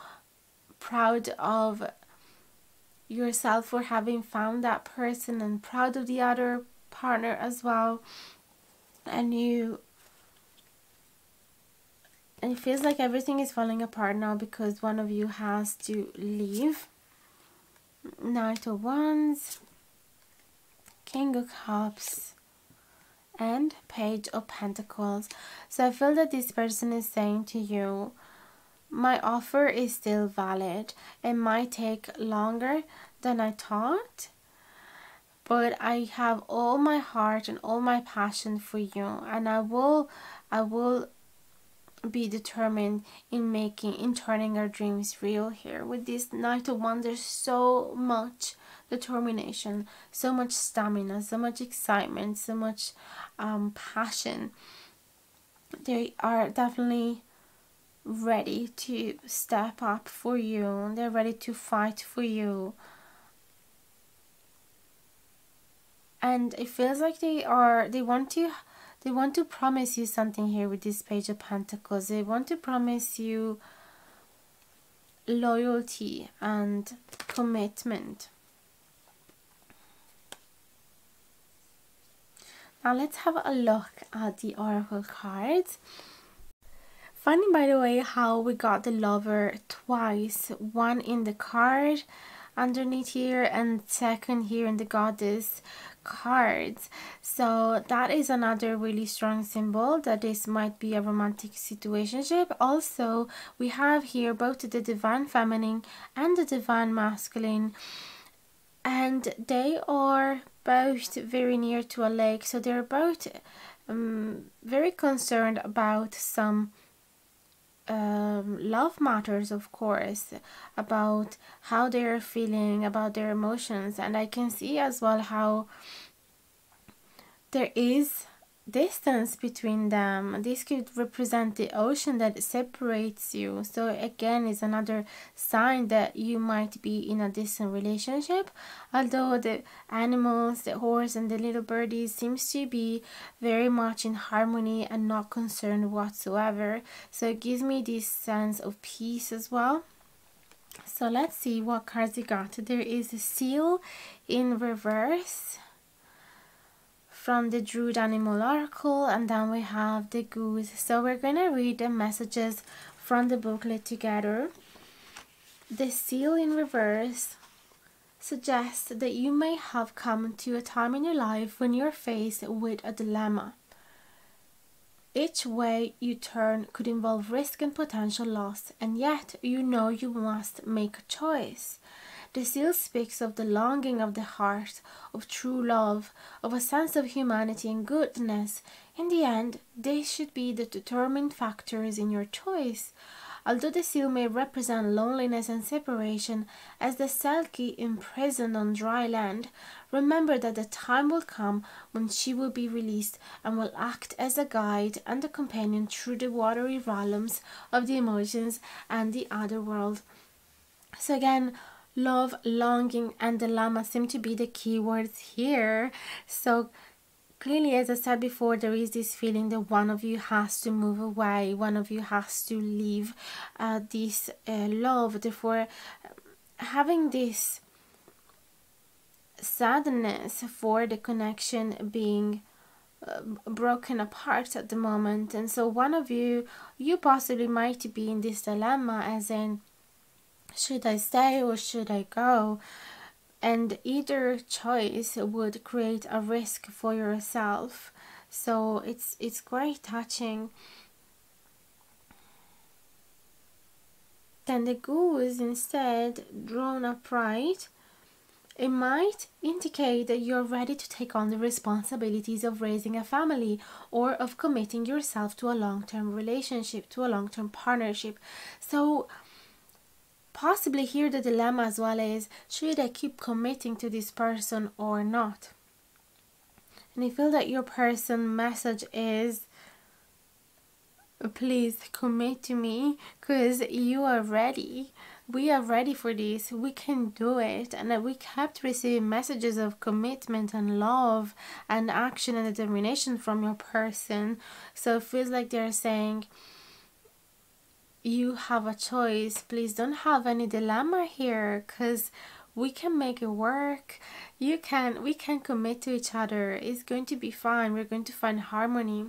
Speaker 1: proud of yourself for having found that person and proud of the other partner as well. And you and it feels like everything is falling apart now because one of you has to leave. Knight of wands king of cups and page of pentacles. So i feel that this person is saying to you my offer is still valid. It might take longer than I thought, but I have all my heart and all my passion for you and I will I will be determined in making in turning our dreams real here with this knight of there's so much determination so much stamina so much excitement so much um, passion they are definitely ready to step up for you. They're ready to fight for you. And it feels like they are they want to they want to promise you something here with this page of pentacles. They want to promise you loyalty and commitment. Now let's have a look at the oracle cards funny by the way how we got the lover twice. One in the card underneath here and second here in the goddess cards. So that is another really strong symbol that this might be a romantic situationship. Also we have here both the divine feminine and the divine masculine. And they are both very near to a lake so they're both um, very concerned about some um, love matters, of course, about how they're feeling, about their emotions. And I can see as well how there is distance between them. This could represent the ocean that separates you. So again, is another sign that you might be in a distant relationship. Although the animals, the horse and the little birdies seems to be very much in harmony and not concerned whatsoever. So it gives me this sense of peace as well. So let's see what cards you got. There is a seal in reverse from the Druid Animal Oracle and then we have the goose. So we're going to read the messages from the booklet together. The seal in reverse suggests that you may have come to a time in your life when you're faced with a dilemma. Each way you turn could involve risk and potential loss, and yet you know you must make a choice. The seal speaks of the longing of the heart, of true love, of a sense of humanity and goodness. In the end, they should be the determining factors in your choice. Although the seal may represent loneliness and separation, as the Selkie imprisoned on dry land, remember that the time will come when she will be released and will act as a guide and a companion through the watery realms of the emotions and the other world. So again, love, longing, and the dilemma seem to be the key words here. So clearly, as I said before, there is this feeling that one of you has to move away, one of you has to leave uh, this uh, love. Therefore, having this sadness for the connection being uh, broken apart at the moment and so one of you you possibly might be in this dilemma as in should I stay or should I go? And either choice would create a risk for yourself. So it's it's quite touching. Then the goose instead drawn upright. It might indicate that you're ready to take on the responsibilities of raising a family or of committing yourself to a long term relationship, to a long term partnership. So, possibly here the dilemma as well is should I keep committing to this person or not? And I feel that your person message is please commit to me because you are ready. We are ready for this. We can do it. And we kept receiving messages of commitment and love and action and determination from your person. So it feels like they're saying, you have a choice please don't have any dilemma here because we can make it work. You can we can commit to each other. It's going to be fine. We're going to find harmony.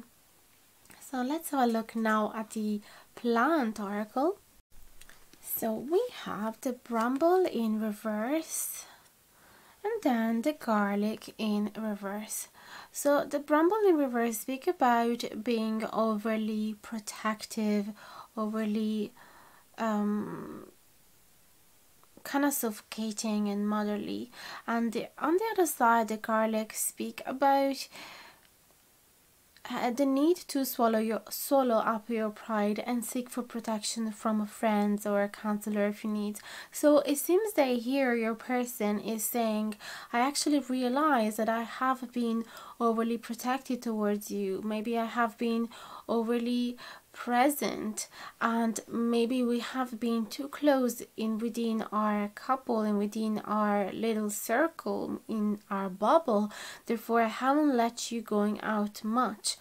Speaker 1: So let's have a look now at the plant oracle. So we have the bramble in reverse and then the garlic in reverse. So the bramble in reverse speak about being overly protective overly um, kind of suffocating and motherly. And the, on the other side, the garlic speak about uh, the need to swallow your swallow up your pride and seek for protection from a friend or a counselor if you need. So it seems that here your person is saying, I actually realize that I have been overly protected towards you. Maybe I have been overly present and maybe we have been too close in within our couple and within our little circle in our bubble therefore i haven't let you going out much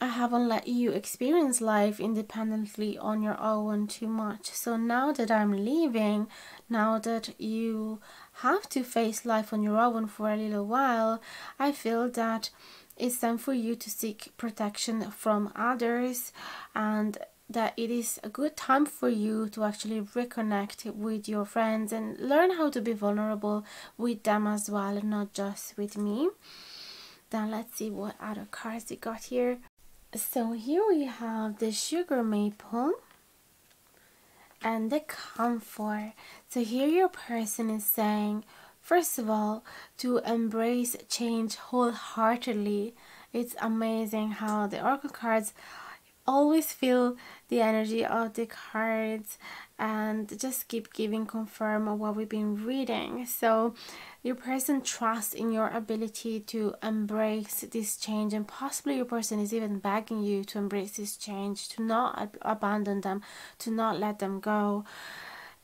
Speaker 1: I haven't let you experience life independently on your own too much. So now that I'm leaving, now that you have to face life on your own for a little while, I feel that it's time for you to seek protection from others and that it is a good time for you to actually reconnect with your friends and learn how to be vulnerable with them as well not just with me. Then let's see what other cards we got here. So here we have the sugar maple and the comfort so here your person is saying First of all, to embrace change wholeheartedly. It's amazing how the oracle cards always feel the energy of the cards and just keep giving confirm of what we've been reading so your person trusts in your ability to embrace this change and possibly your person is even begging you to embrace this change to not ab abandon them to not let them go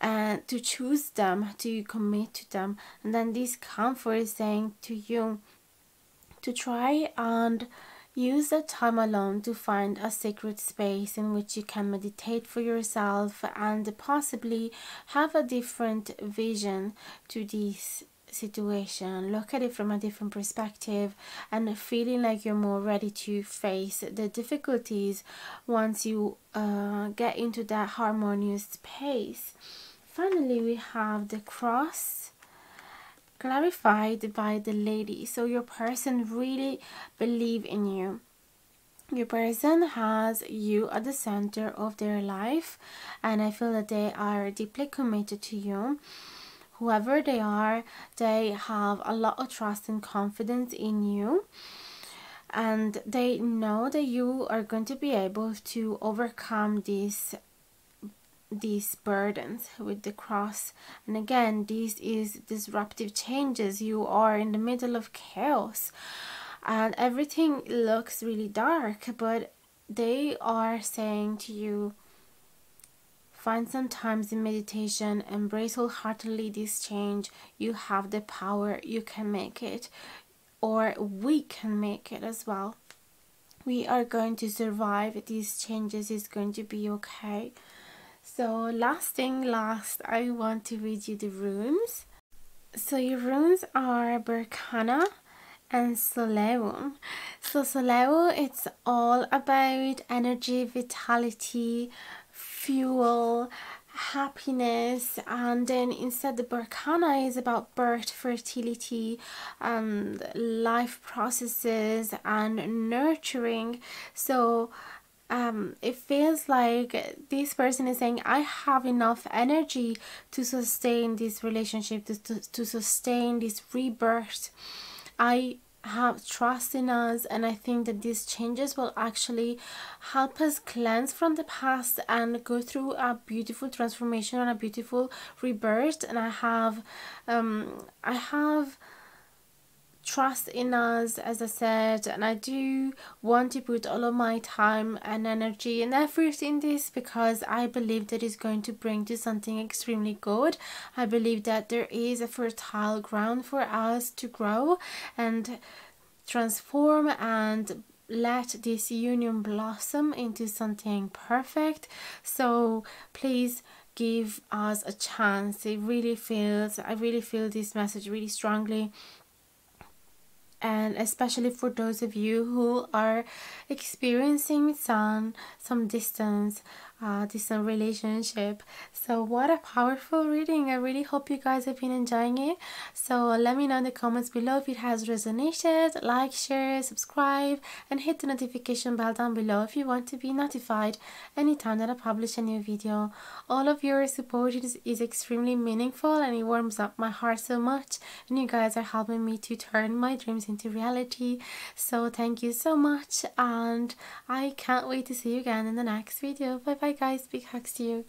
Speaker 1: and to choose them, to commit to them. And then this comfort is saying to you to try and use that time alone to find a sacred space in which you can meditate for yourself and possibly have a different vision to this situation look at it from a different perspective and feeling like you're more ready to face the difficulties once you uh, get into that harmonious space finally we have the cross clarified by the lady. So your person really believe in you. Your person has you at the center of their life and i feel that they are deeply committed to you. Whoever they are they have a lot of trust and confidence in you and they know that you are going to be able to overcome this these burdens with the cross. And again this is disruptive changes. You are in the middle of chaos. And everything looks really dark but they are saying to you find some times in meditation embrace wholeheartedly this change. You have the power. You can make it. Or we can make it as well. We are going to survive. These changes is going to be okay so last thing last, I want to read you the runes. So your runes are Berkana and Soleo. So Soleo, it's all about energy, vitality, fuel, happiness and then instead the Berkana is about birth fertility and life processes and nurturing so um, it feels like this person is saying i have enough energy to sustain this relationship to, to, to sustain this rebirth. I have trust in us and i think that these changes will actually help us cleanse from the past and go through a beautiful transformation and a beautiful rebirth. And i have um i have trust in us as i said and i do want to put all of my time and energy and effort in this because i believe that it's going to bring to something extremely good. I believe that there is a fertile ground for us to grow and transform and let this union blossom into something perfect. So please give us a chance. It really feels i really feel this message really strongly and especially for those of you who are experiencing some some distance uh, distant relationship. So what a powerful reading. I really hope you guys have been enjoying it. So let me know in the comments below if it has resonated. Like, share, subscribe and hit the notification bell down below if you want to be notified anytime that I publish a new video. All of your support is, is extremely meaningful and it warms up my heart so much and you guys are helping me to turn my dreams into reality. So thank you so much and I can't wait to see you again in the next video. Bye bye Bye guys, big hugs to you.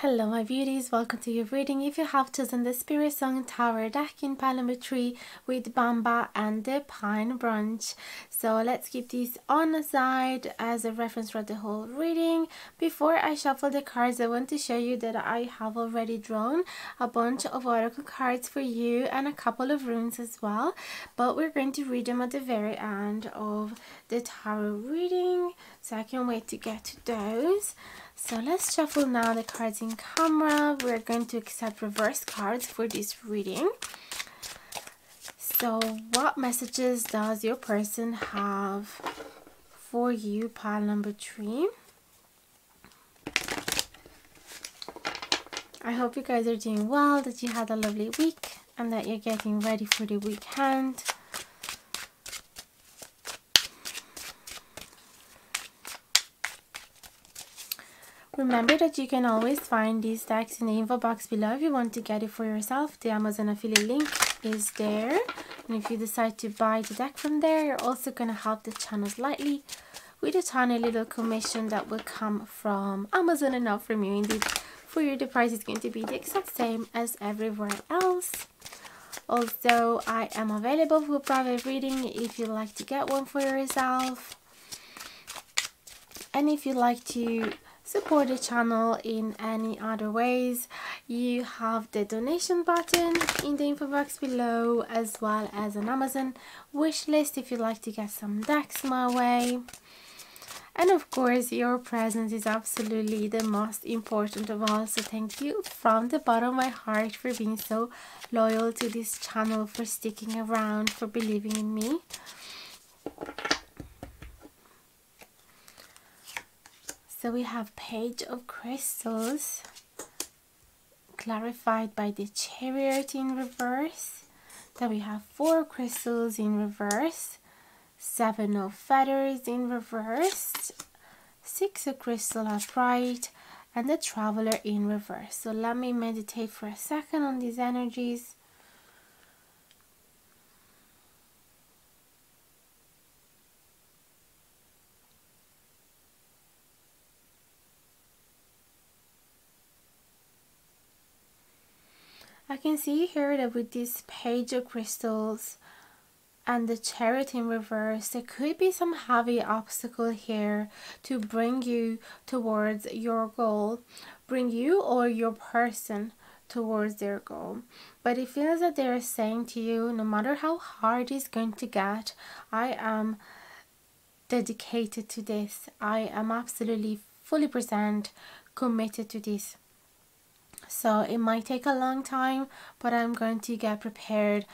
Speaker 1: Hello my beauties, welcome to your reading. If you have chosen the Spirit Song Tarot deck in 3 with Bhanba and the Pine Branch. So let's keep these on the side as a reference for the whole reading. Before I shuffle the cards, I want to show you that I have already drawn a bunch of oracle cards for you and a couple of runes as well. But we're going to read them at the very end of the tarot reading. So I can't wait to get to those. So let's shuffle now the cards in camera. We're going to accept reverse cards for this reading. So what messages does your person have for you, pile number three? I hope you guys are doing well, that you had a lovely week and that you're getting ready for the weekend. Remember that you can always find these decks in the info box below if you want to get it for yourself. The Amazon affiliate link is there. And if you decide to buy the deck from there, you're also going to help the channel slightly with a tiny little commission that will come from Amazon and not from you. Indeed, for you, the price is going to be the exact same as everywhere else. Also, I am available for private reading if you'd like to get one for yourself. And if you'd like to support the channel in any other ways. You have the donation button in the info box below as well as an amazon wish list if you'd like to get some decks my way. And of course your presence is absolutely the most important of all so thank you from the bottom of my heart for being so loyal to this channel for sticking around for believing in me So we have Page of Crystals clarified by the Chariot in reverse. Then we have four crystals in reverse, seven of feathers in reverse, six of crystal upright, and the traveler in reverse. So let me meditate for a second on these energies. I can see here that with this page of crystals and the chariot in reverse, there could be some heavy obstacle here to bring you towards your goal, bring you or your person towards their goal. But it feels that they're saying to you, no matter how hard it's going to get, I am dedicated to this. I am absolutely fully present committed to this so it might take a long time but I'm going to get prepared.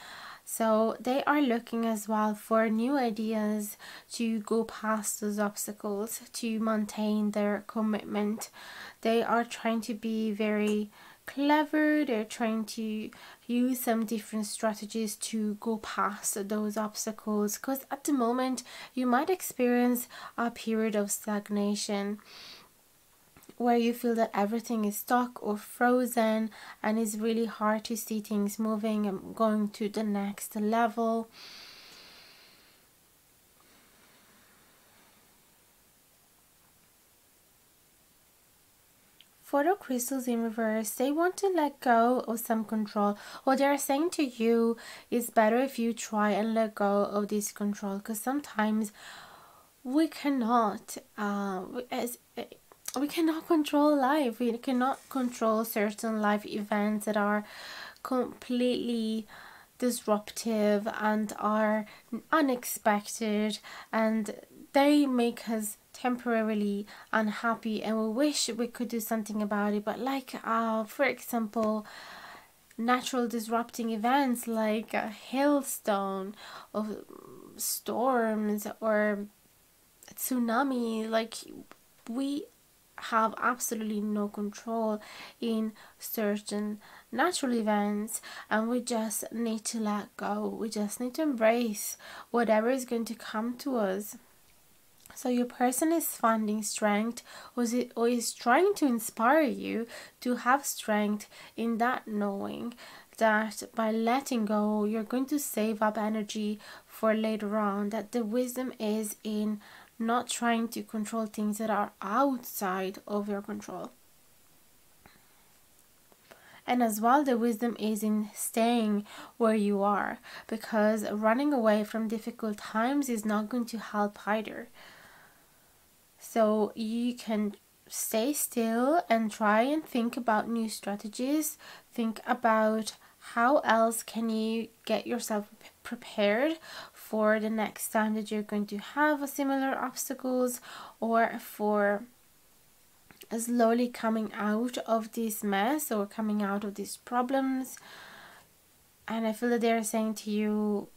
Speaker 1: So they are looking as well for new ideas to go past those obstacles to maintain their commitment. They are trying to be very clever. They're trying to use some different strategies to go past those obstacles because at the moment you might experience a period of stagnation where you feel that everything is stuck or frozen and it's really hard to see things moving and going to the next level. Photo crystals in reverse, they want to let go of some control. What they're saying to you is better if you try and let go of this control because sometimes we cannot, uh, as we cannot control life. We cannot control certain life events that are completely disruptive and are unexpected and they make us temporarily unhappy and we wish we could do something about it. But like uh, for example natural disrupting events like a hailstone or storms or tsunami like we have absolutely no control in certain natural events and we just need to let go. We just need to embrace whatever is going to come to us. So your person is finding strength or is, it, or is trying to inspire you to have strength in that knowing that by letting go you're going to save up energy for later on that the wisdom is in not trying to control things that are outside of your control. And as well, the wisdom is in staying where you are because running away from difficult times is not going to help either. So you can stay still and try and think about new strategies. Think about how else can you get yourself prepared for the next time that you're going to have a similar obstacles or for slowly coming out of this mess or coming out of these problems. And i feel that they're saying to you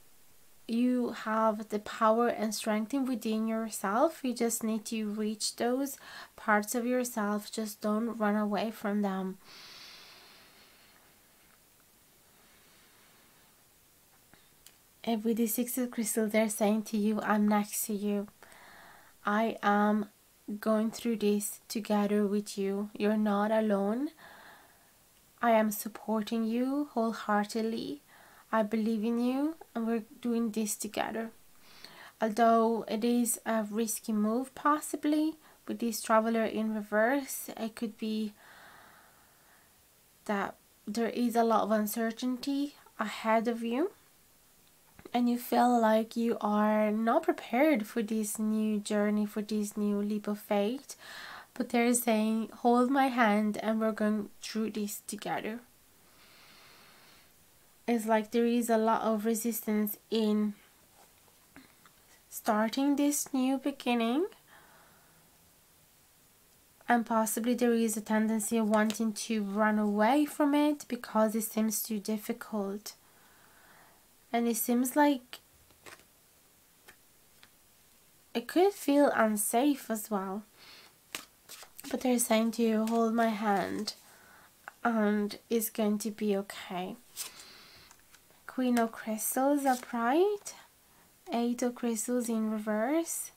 Speaker 1: you have the power and strength within yourself. You just need to reach those parts of yourself. Just don't run away from them And with the Six of Crystals, they're saying to you, I'm next to you. I am going through this together with you. You're not alone. I am supporting you wholeheartedly. I believe in you, and we're doing this together. Although it is a risky move, possibly with this traveler in reverse, it could be that there is a lot of uncertainty ahead of you and you feel like you are not prepared for this new journey, for this new leap of faith, but they're saying, Hold my hand and we're going through this together. It's like there is a lot of resistance in starting this new beginning and possibly there is a tendency of wanting to run away from it because it seems too difficult and it seems like it could feel unsafe as well. But they're saying to you hold my hand and it's going to be okay. Queen of crystals upright. Eight of crystals in reverse.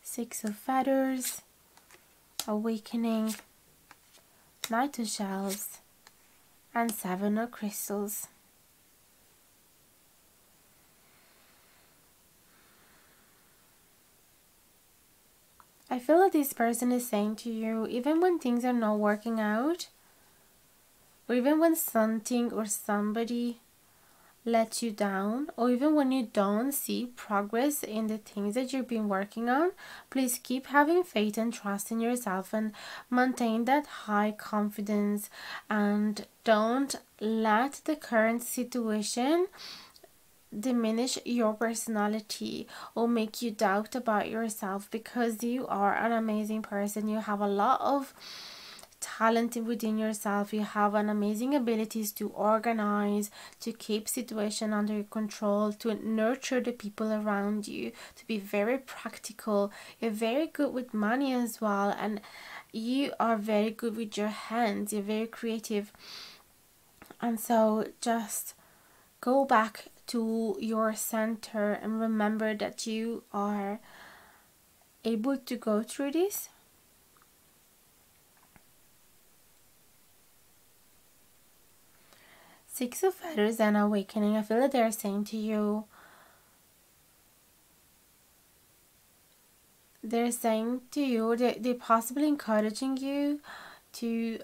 Speaker 1: Six of feathers. Awakening. Knight of shells and seven of crystals. I feel that this person is saying to you, even when things are not working out, or even when something or somebody let you down or even when you don't see progress in the things that you've been working on please keep having faith and trust in yourself and maintain that high confidence. And don't let the current situation diminish your personality or make you doubt about yourself because you are an amazing person. You have a lot of talent within yourself. You have an amazing abilities to organize to keep situation under your control to nurture the people around you to be very practical. You're very good with money as well and you are very good with your hands. You're very creative. And so just go back to your center and remember that you are able to go through this Six of Feathers and Awakening. I feel that they're saying to you, they're saying to you, they, they're possibly encouraging you to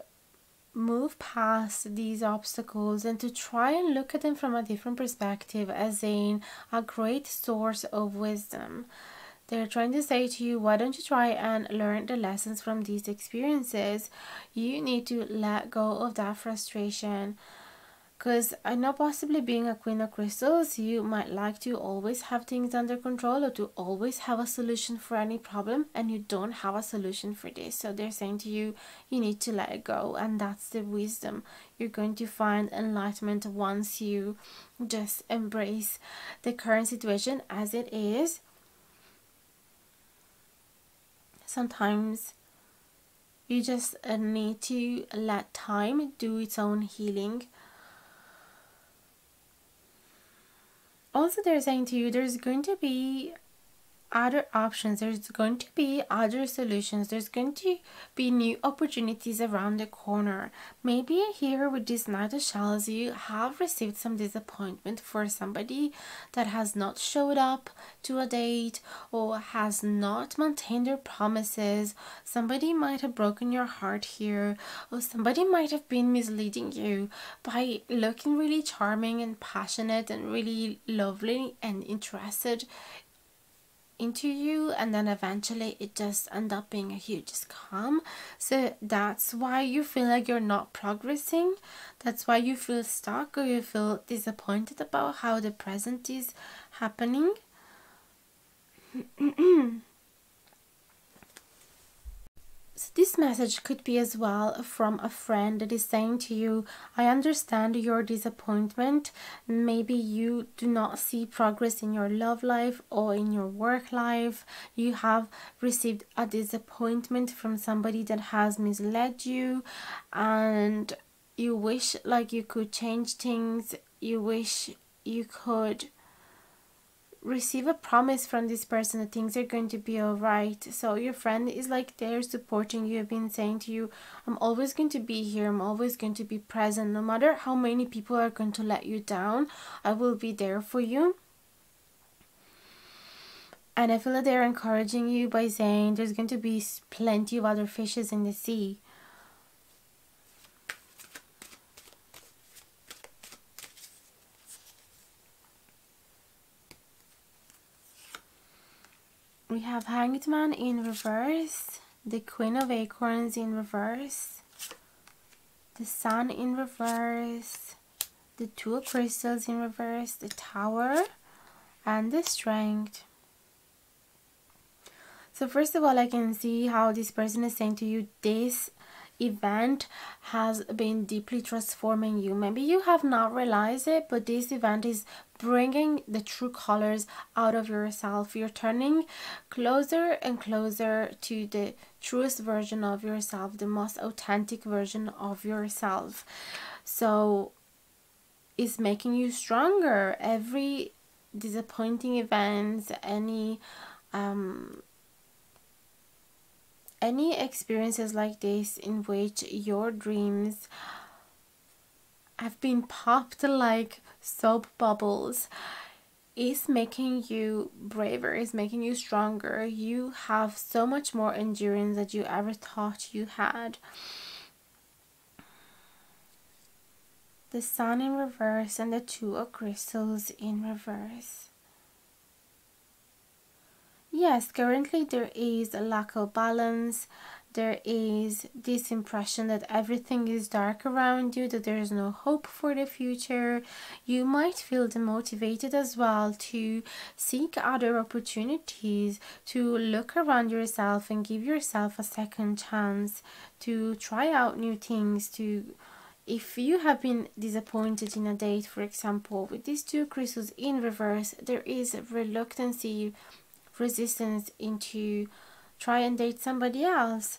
Speaker 1: move past these obstacles and to try and look at them from a different perspective as in a great source of wisdom. They're trying to say to you, why don't you try and learn the lessons from these experiences? You need to let go of that frustration because I know possibly being a queen of crystals, you might like to always have things under control or to always have a solution for any problem, and you don't have a solution for this. So they're saying to you, you need to let it go, and that's the wisdom. You're going to find enlightenment once you just embrace the current situation as it is sometimes you just uh, need to let time do its own healing also they're saying to you there's going to be other options. There's going to be other solutions. There's going to be new opportunities around the corner. Maybe here with this knight of shells you have received some disappointment for somebody that has not showed up to a date or has not maintained their promises. Somebody might have broken your heart here or somebody might have been misleading you by looking really charming and passionate and really lovely and interested into you and then eventually it just end up being a huge scam. So that's why you feel like you're not progressing. That's why you feel stuck or you feel disappointed about how the present is happening So this message could be as well from a friend that is saying to you, I understand your disappointment. Maybe you do not see progress in your love life or in your work life. You have received a disappointment from somebody that has misled you and you wish like you could change things. You wish you could receive a promise from this person that things are going to be all right. So your friend is like there supporting you have been saying to you i'm always going to be here. I'm always going to be present. No matter how many people are going to let you down i will be there for you. And i feel that they're encouraging you by saying there's going to be plenty of other fishes in the sea we have Hanged Man in reverse, the Queen of Acorns in reverse, the Sun in reverse, the Two of Crystals in reverse, the Tower, and the Strength. So first of all, I can see how this person is saying to you, this event has been deeply transforming you. Maybe you have not realized it, but this event is bringing the true colors out of yourself. You're turning closer and closer to the truest version of yourself, the most authentic version of yourself. So it's making you stronger. Every disappointing event, any um any experiences like this in which your dreams have been popped like soap bubbles is making you braver, is making you stronger. You have so much more endurance that you ever thought you had. The sun in reverse and the two of crystals in reverse. Yes, currently there is a lack of balance. There is this impression that everything is dark around you, that there is no hope for the future. You might feel demotivated as well to seek other opportunities, to look around yourself and give yourself a second chance, to try out new things, to if you have been disappointed in a date, for example, with these two crystals in reverse, there is a reluctancy resistance into try and date somebody else.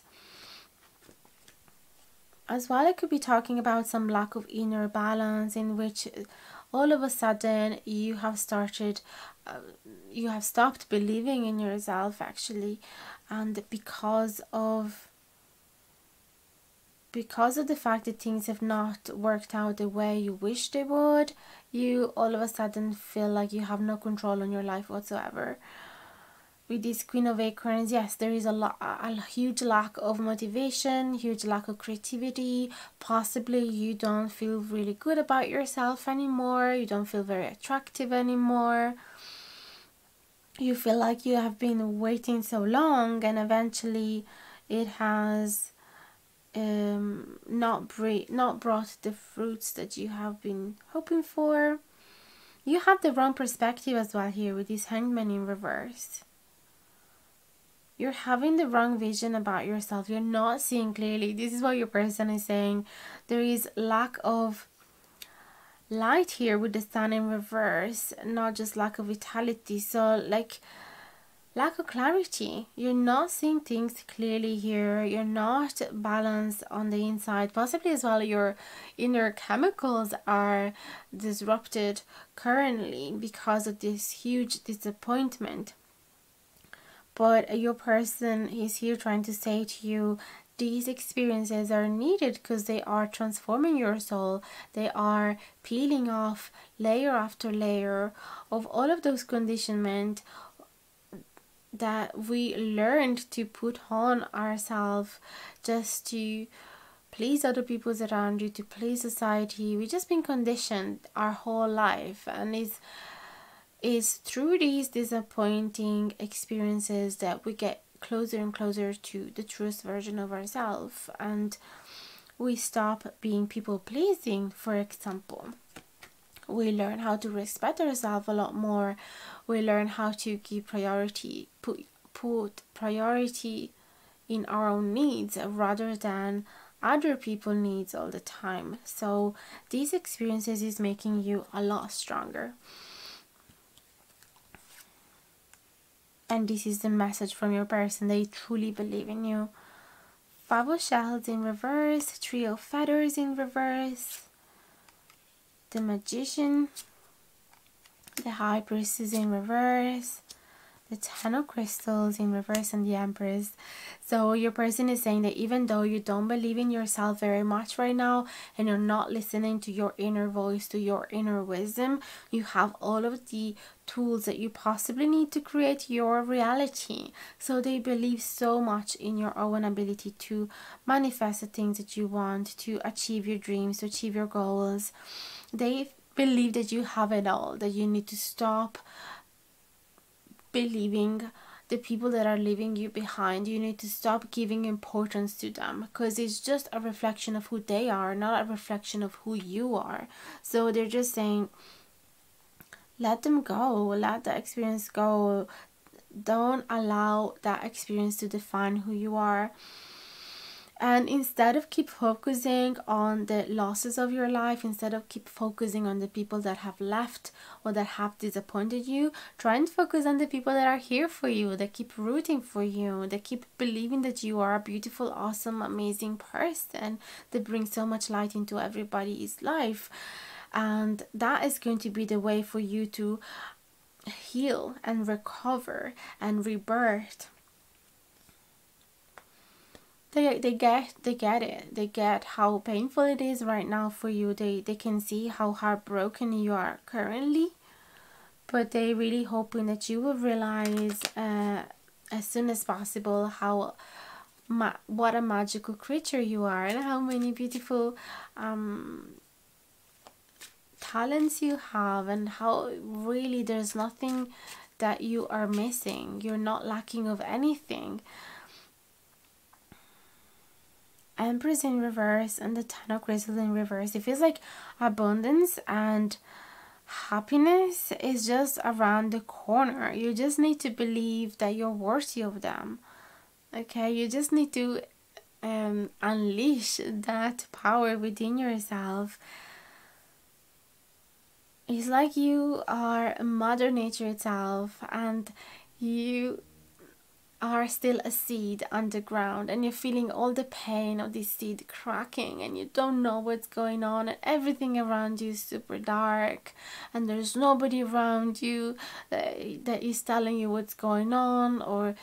Speaker 1: As well, I could be talking about some lack of inner balance in which all of a sudden you have started, uh, you have stopped believing in yourself actually, and because of because of the fact that things have not worked out the way you wish they would, you all of a sudden feel like you have no control on your life whatsoever with this queen of acorns yes there is a lot a huge lack of motivation huge lack of creativity. Possibly you don't feel really good about yourself anymore. You don't feel very attractive anymore. You feel like you have been waiting so long and eventually it has um, not, br- not brought the fruits that you have been hoping for. You have the wrong perspective as well here with this hangman in reverse you're having the wrong vision about yourself. You're not seeing clearly. This is what your person is saying. There is lack of light here with the sun in reverse, not just lack of vitality. So, like, lack of clarity. You're not seeing things clearly here. You're not balanced on the inside. Possibly as well, your inner chemicals are disrupted currently because of this huge disappointment. But your person is here trying to say to you these experiences are needed because they are transforming your soul. They are peeling off layer after layer of all of those conditionment that we learned to put on ourselves just to please other people around you, to please society. We've just been conditioned our whole life and it's is through these disappointing experiences that we get closer and closer to the truest version of ourselves and we stop being people pleasing for example. We learn how to respect ourselves a lot more. We learn how to give priority put put priority in our own needs rather than other people needs all the time. So these experiences is making you a lot stronger and this is the message from your person. They truly believe in you. Five of shells in reverse three of feathers in reverse. The magician the high priestess in reverse the ten of crystals in reverse and the empress. So your person is saying that even though you don't believe in yourself very much right now and you're not listening to your inner voice to your inner wisdom you have all of the tools that you possibly need to create your reality. So they believe so much in your own ability to manifest the things that you want to achieve your dreams to achieve your goals. They believe that you have it all that you need to stop believing the people that are leaving you behind you need to stop giving importance to them because it's just a reflection of who they are not a reflection of who you are. So they're just saying let them go let the experience go. Don't allow that experience to define who you are and instead of keep focusing on the losses of your life instead of keep focusing on the people that have left or that have disappointed you try and focus on the people that are here for you that keep rooting for you that keep believing that you are a beautiful awesome amazing person that brings so much light into everybody's life. And that is going to be the way for you to heal and recover and rebirth they they get they get it. They get how painful it is right now for you. They they can see how heartbroken you are currently but they really hoping that you will realize uh, as soon as possible how what a magical creature you are and how many beautiful um, talents you have and how really there's nothing that you are missing. You're not lacking of anything Empress in reverse and the Ten of Crystals in reverse. It feels like abundance and happiness is just around the corner. You just need to believe that you're worthy of them. Okay, you just need to um, unleash that power within yourself. It's like you are Mother Nature itself, and you are still a seed underground and you're feeling all the pain of this seed cracking and you don't know what's going on and everything around you is super dark and there's nobody around you that, that is telling you what's going on or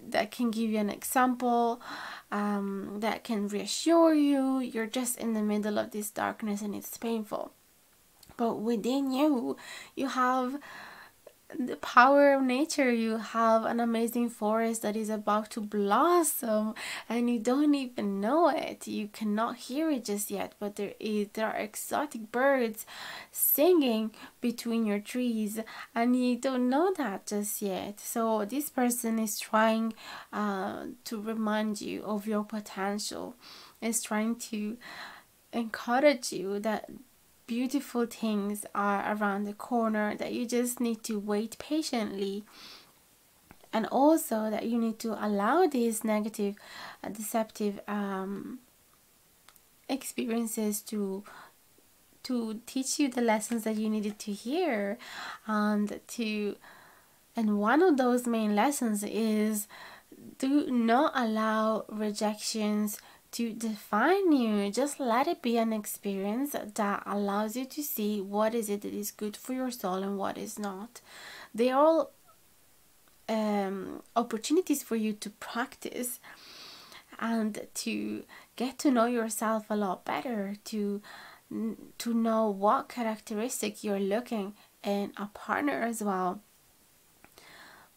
Speaker 1: that can give you an example um, that can reassure you. You're just in the middle of this darkness and it's painful. But within you you have the power of nature. You have an amazing forest that is about to blossom and you don't even know it. You cannot hear it just yet but there is there are exotic birds singing between your trees and you don't know that just yet. So this person is trying uh, to remind you of your potential is trying to encourage you that beautiful things are around the corner that you just need to wait patiently. And also that you need to allow these negative uh, deceptive um, experiences to to teach you the lessons that you needed to hear. And to And one of those main lessons is do not allow rejections to define you. Just let it be an experience that allows you to see what is it that is good for your soul and what is not. They are all um, opportunities for you to practice and to get to know yourself a lot better to to know what characteristic you're looking in a partner as well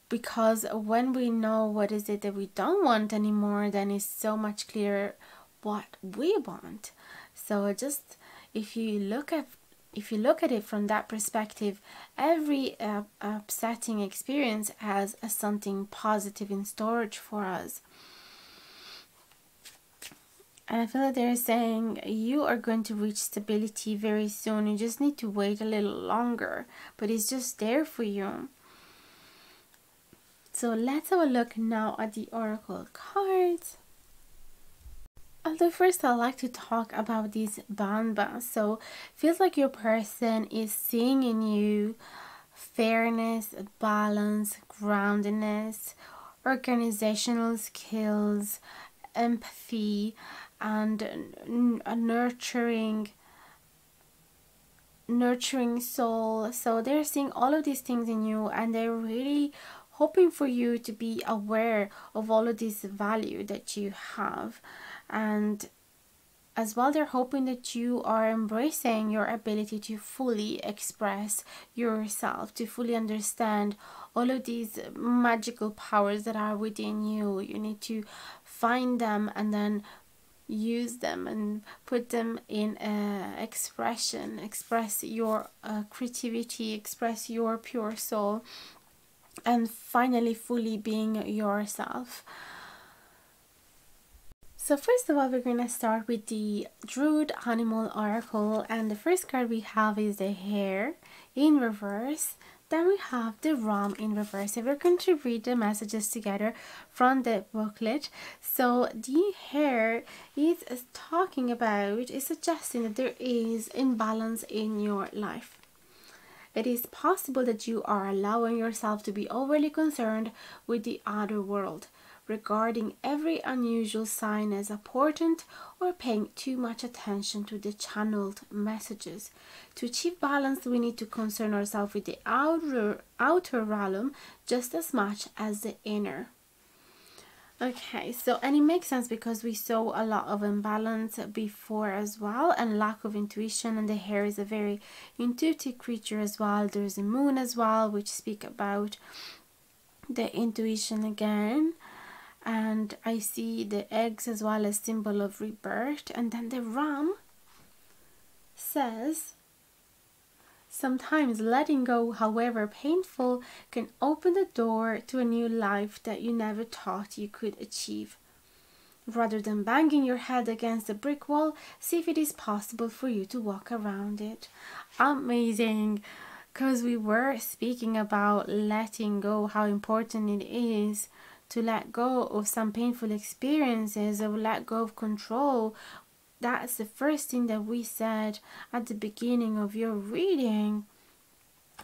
Speaker 1: because when we know what is it that we don't want anymore then it's so much clearer what we want so just if you look at if you look at it from that perspective every uh, upsetting experience has a something positive in storage for us and I feel like they're saying you are going to reach stability very soon. You just need to wait a little longer, but it's just there for you. So let's have a look now at the oracle cards. Although first I'd like to talk about these Bhanba. So feels like your person is seeing in you fairness, balance, groundedness, organizational skills, empathy, and a nurturing nurturing soul so they're seeing all of these things in you and they're really hoping for you to be aware of all of this value that you have. And as well they're hoping that you are embracing your ability to fully express yourself to fully understand all of these magical powers that are within you. You need to find them and then use them and put them in uh, expression express your uh, creativity express your pure soul and finally fully being yourself so first of all we're going to start with the druid animal oracle and the first card we have is the hare in reverse then we have the Ram in reverse. And we're going to read the messages together from the booklet. So the hare is talking about, is suggesting that there is imbalance in your life. It is possible that you are allowing yourself to be overly concerned with the outer world regarding every unusual sign as important or paying too much attention to the channeled messages. To achieve balance, we need to concern ourselves with the outer, outer realm just as much as the inner. Okay, so and it makes sense because we saw a lot of imbalance before as well and lack of intuition and the hare is a very intuitive creature as well. There's a moon as well which speak about the intuition again and I see the eggs as well as symbol of rebirth and then the ram says sometimes letting go however painful can open the door to a new life that you never thought you could achieve. Rather than banging your head against a brick wall see if it is possible for you to walk around it. Amazing! Because we were speaking about letting go how important it is to let go of some painful experiences or let go of control that's the first thing that we said at the beginning of your reading.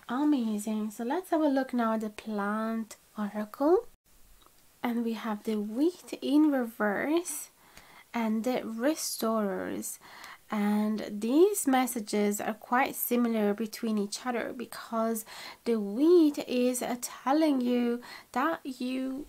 Speaker 1: Amazing. So let's have a look now at the plant oracle. And we have the wheat in reverse and the restorers. And these messages are quite similar between each other because the wheat is telling you that you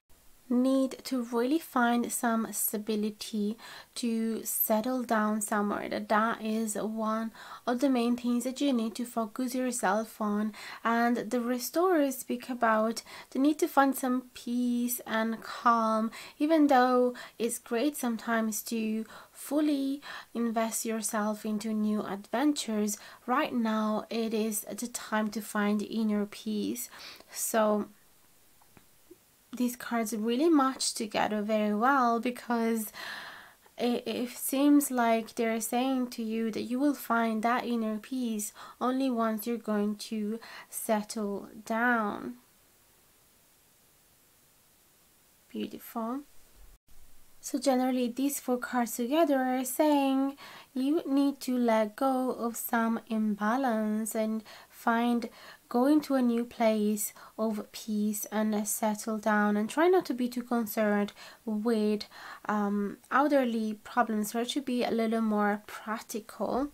Speaker 1: need to really find some stability to settle down somewhere. That that is one of the main things that you need to focus yourself on. And the restorers speak about the need to find some peace and calm even though it's great sometimes to fully invest yourself into new adventures. Right now it is the time to find inner peace. So these cards really match together very well because it, it seems like they're saying to you that you will find that inner peace only once you're going to settle down. Beautiful. So generally these four cards together are saying you need to let go of some imbalance and find go into a new place of peace and settle down and try not to be too concerned with um, problems try to be a little more practical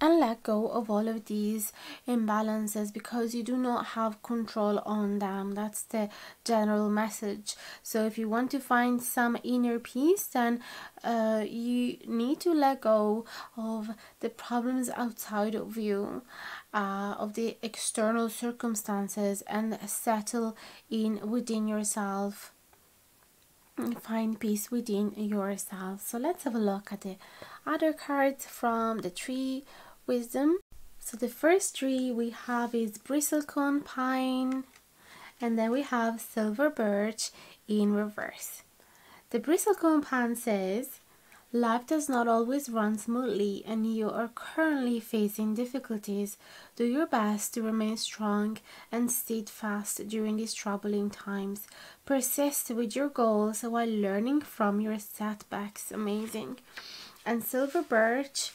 Speaker 1: and let go of all of these imbalances because you do not have control on them. That's the general message. So, if you want to find some inner peace, then uh, you need to let go of the problems outside of you, uh, of the external circumstances, and settle in within yourself. Find peace within yourself. So, let's have a look at the other cards from the tree wisdom. So the first tree we have is bristlecone pine and then we have silver birch in reverse. The bristlecone pine says, Life does not always run smoothly and you are currently facing difficulties. Do your best to remain strong and steadfast during these troubling times. Persist with your goals while learning from your setbacks. Amazing. And silver birch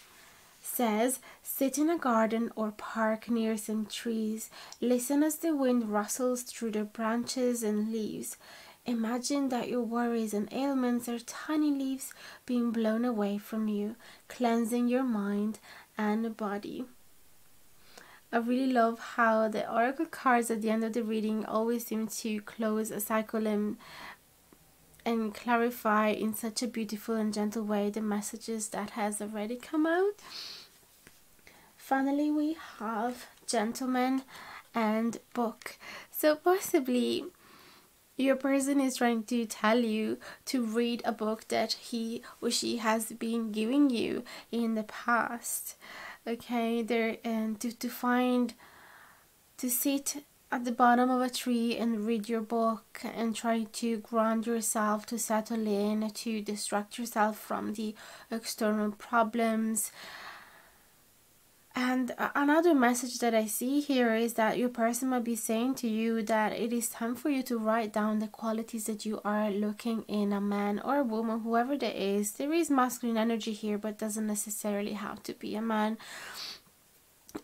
Speaker 1: says, Sit in a garden or park near some trees. Listen as the wind rustles through the branches and leaves. Imagine that your worries and ailments are tiny leaves being blown away from you, cleansing your mind and body. I really love how the oracle cards at the end of the reading always seem to close a cycle and and clarify in such a beautiful and gentle way the messages that has already come out. Finally, we have Gentleman and Book. So, possibly your person is trying to tell you to read a book that he or she has been giving you in the past. Okay, there and to, to find to sit at the bottom of a tree and read your book and try to ground yourself to settle in to distract yourself from the external problems and another message that I see here is that your person might be saying to you that it is time for you to write down the qualities that you are looking in a man or a woman, whoever that is. There is masculine energy here, but doesn't necessarily have to be a man.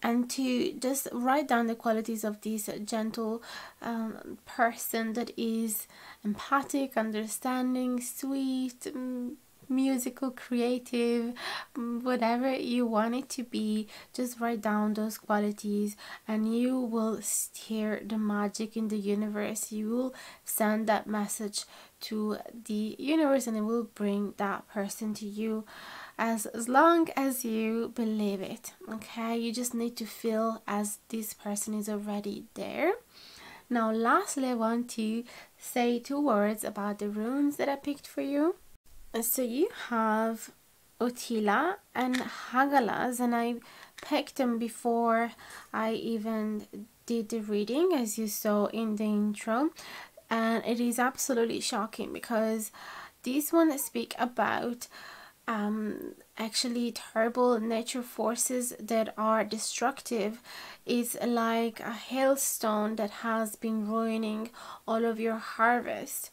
Speaker 1: And to just write down the qualities of this gentle um, person that is empathic, understanding, sweet, um, musical, creative, mm, whatever you want it to be, just write down those qualities and you will steer the magic in the universe. You will send that message to the universe and it will bring that person to you as, as long as you believe it. Okay, you just need to feel as this person is already there. Now, lastly, I want to say two words about the runes that I picked for you so you have Othila and Hagalaz and I picked them before I even did the reading as you saw in the intro. And it is absolutely shocking because these ones speak about um, actually terrible nature forces that are destructive. Is like a hailstone that has been ruining all of your harvest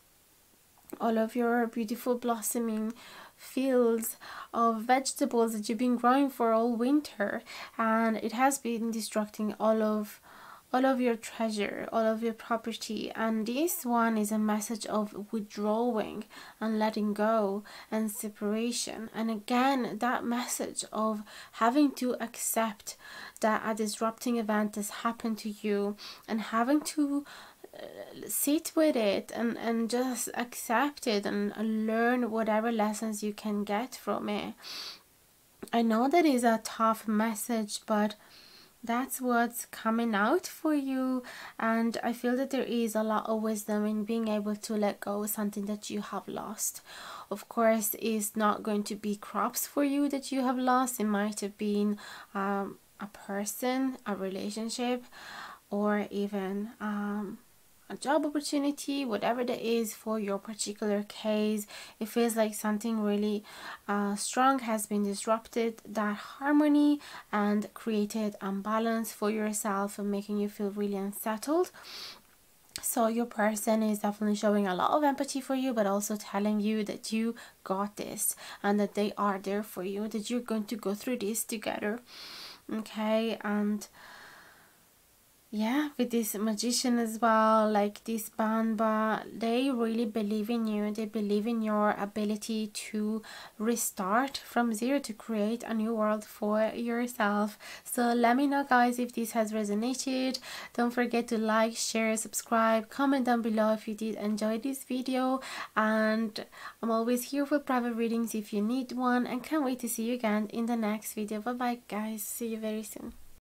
Speaker 1: all of your beautiful blossoming fields of vegetables that you've been growing for all winter. And it has been destructing all of all of your treasure all of your property. And this one is a message of withdrawing and letting go and separation. And again that message of having to accept that a disrupting event has happened to you and having to sit with it and, and just accept it and, learn whatever lessons you can get from it. I know that is a tough message, but that's what's coming out for you. And i feel that there is a lot of wisdom in being able to let go of something that you have lost. Of course it's not going to be crops for you that you have lost. It might have been um, a person a relationship or even um, a job opportunity, whatever that is for your particular case. It feels like something really uh, strong has been disrupted, that harmony and created unbalance for yourself and making you feel really unsettled. So your person is definitely showing a lot of empathy for you, but also telling you that you got this and that they are there for you, that you're going to go through this together. Okay, and yeah with this magician as well like this Bhanba they really believe in you. They believe in your ability to restart from zero to create a new world for yourself. So let me know guys if this has resonated. Don't forget to like share subscribe comment down below if you did enjoy this video. And i'm always here for private readings if you need one. And can't wait to see you again in the next video. Bye bye guys. See you very soon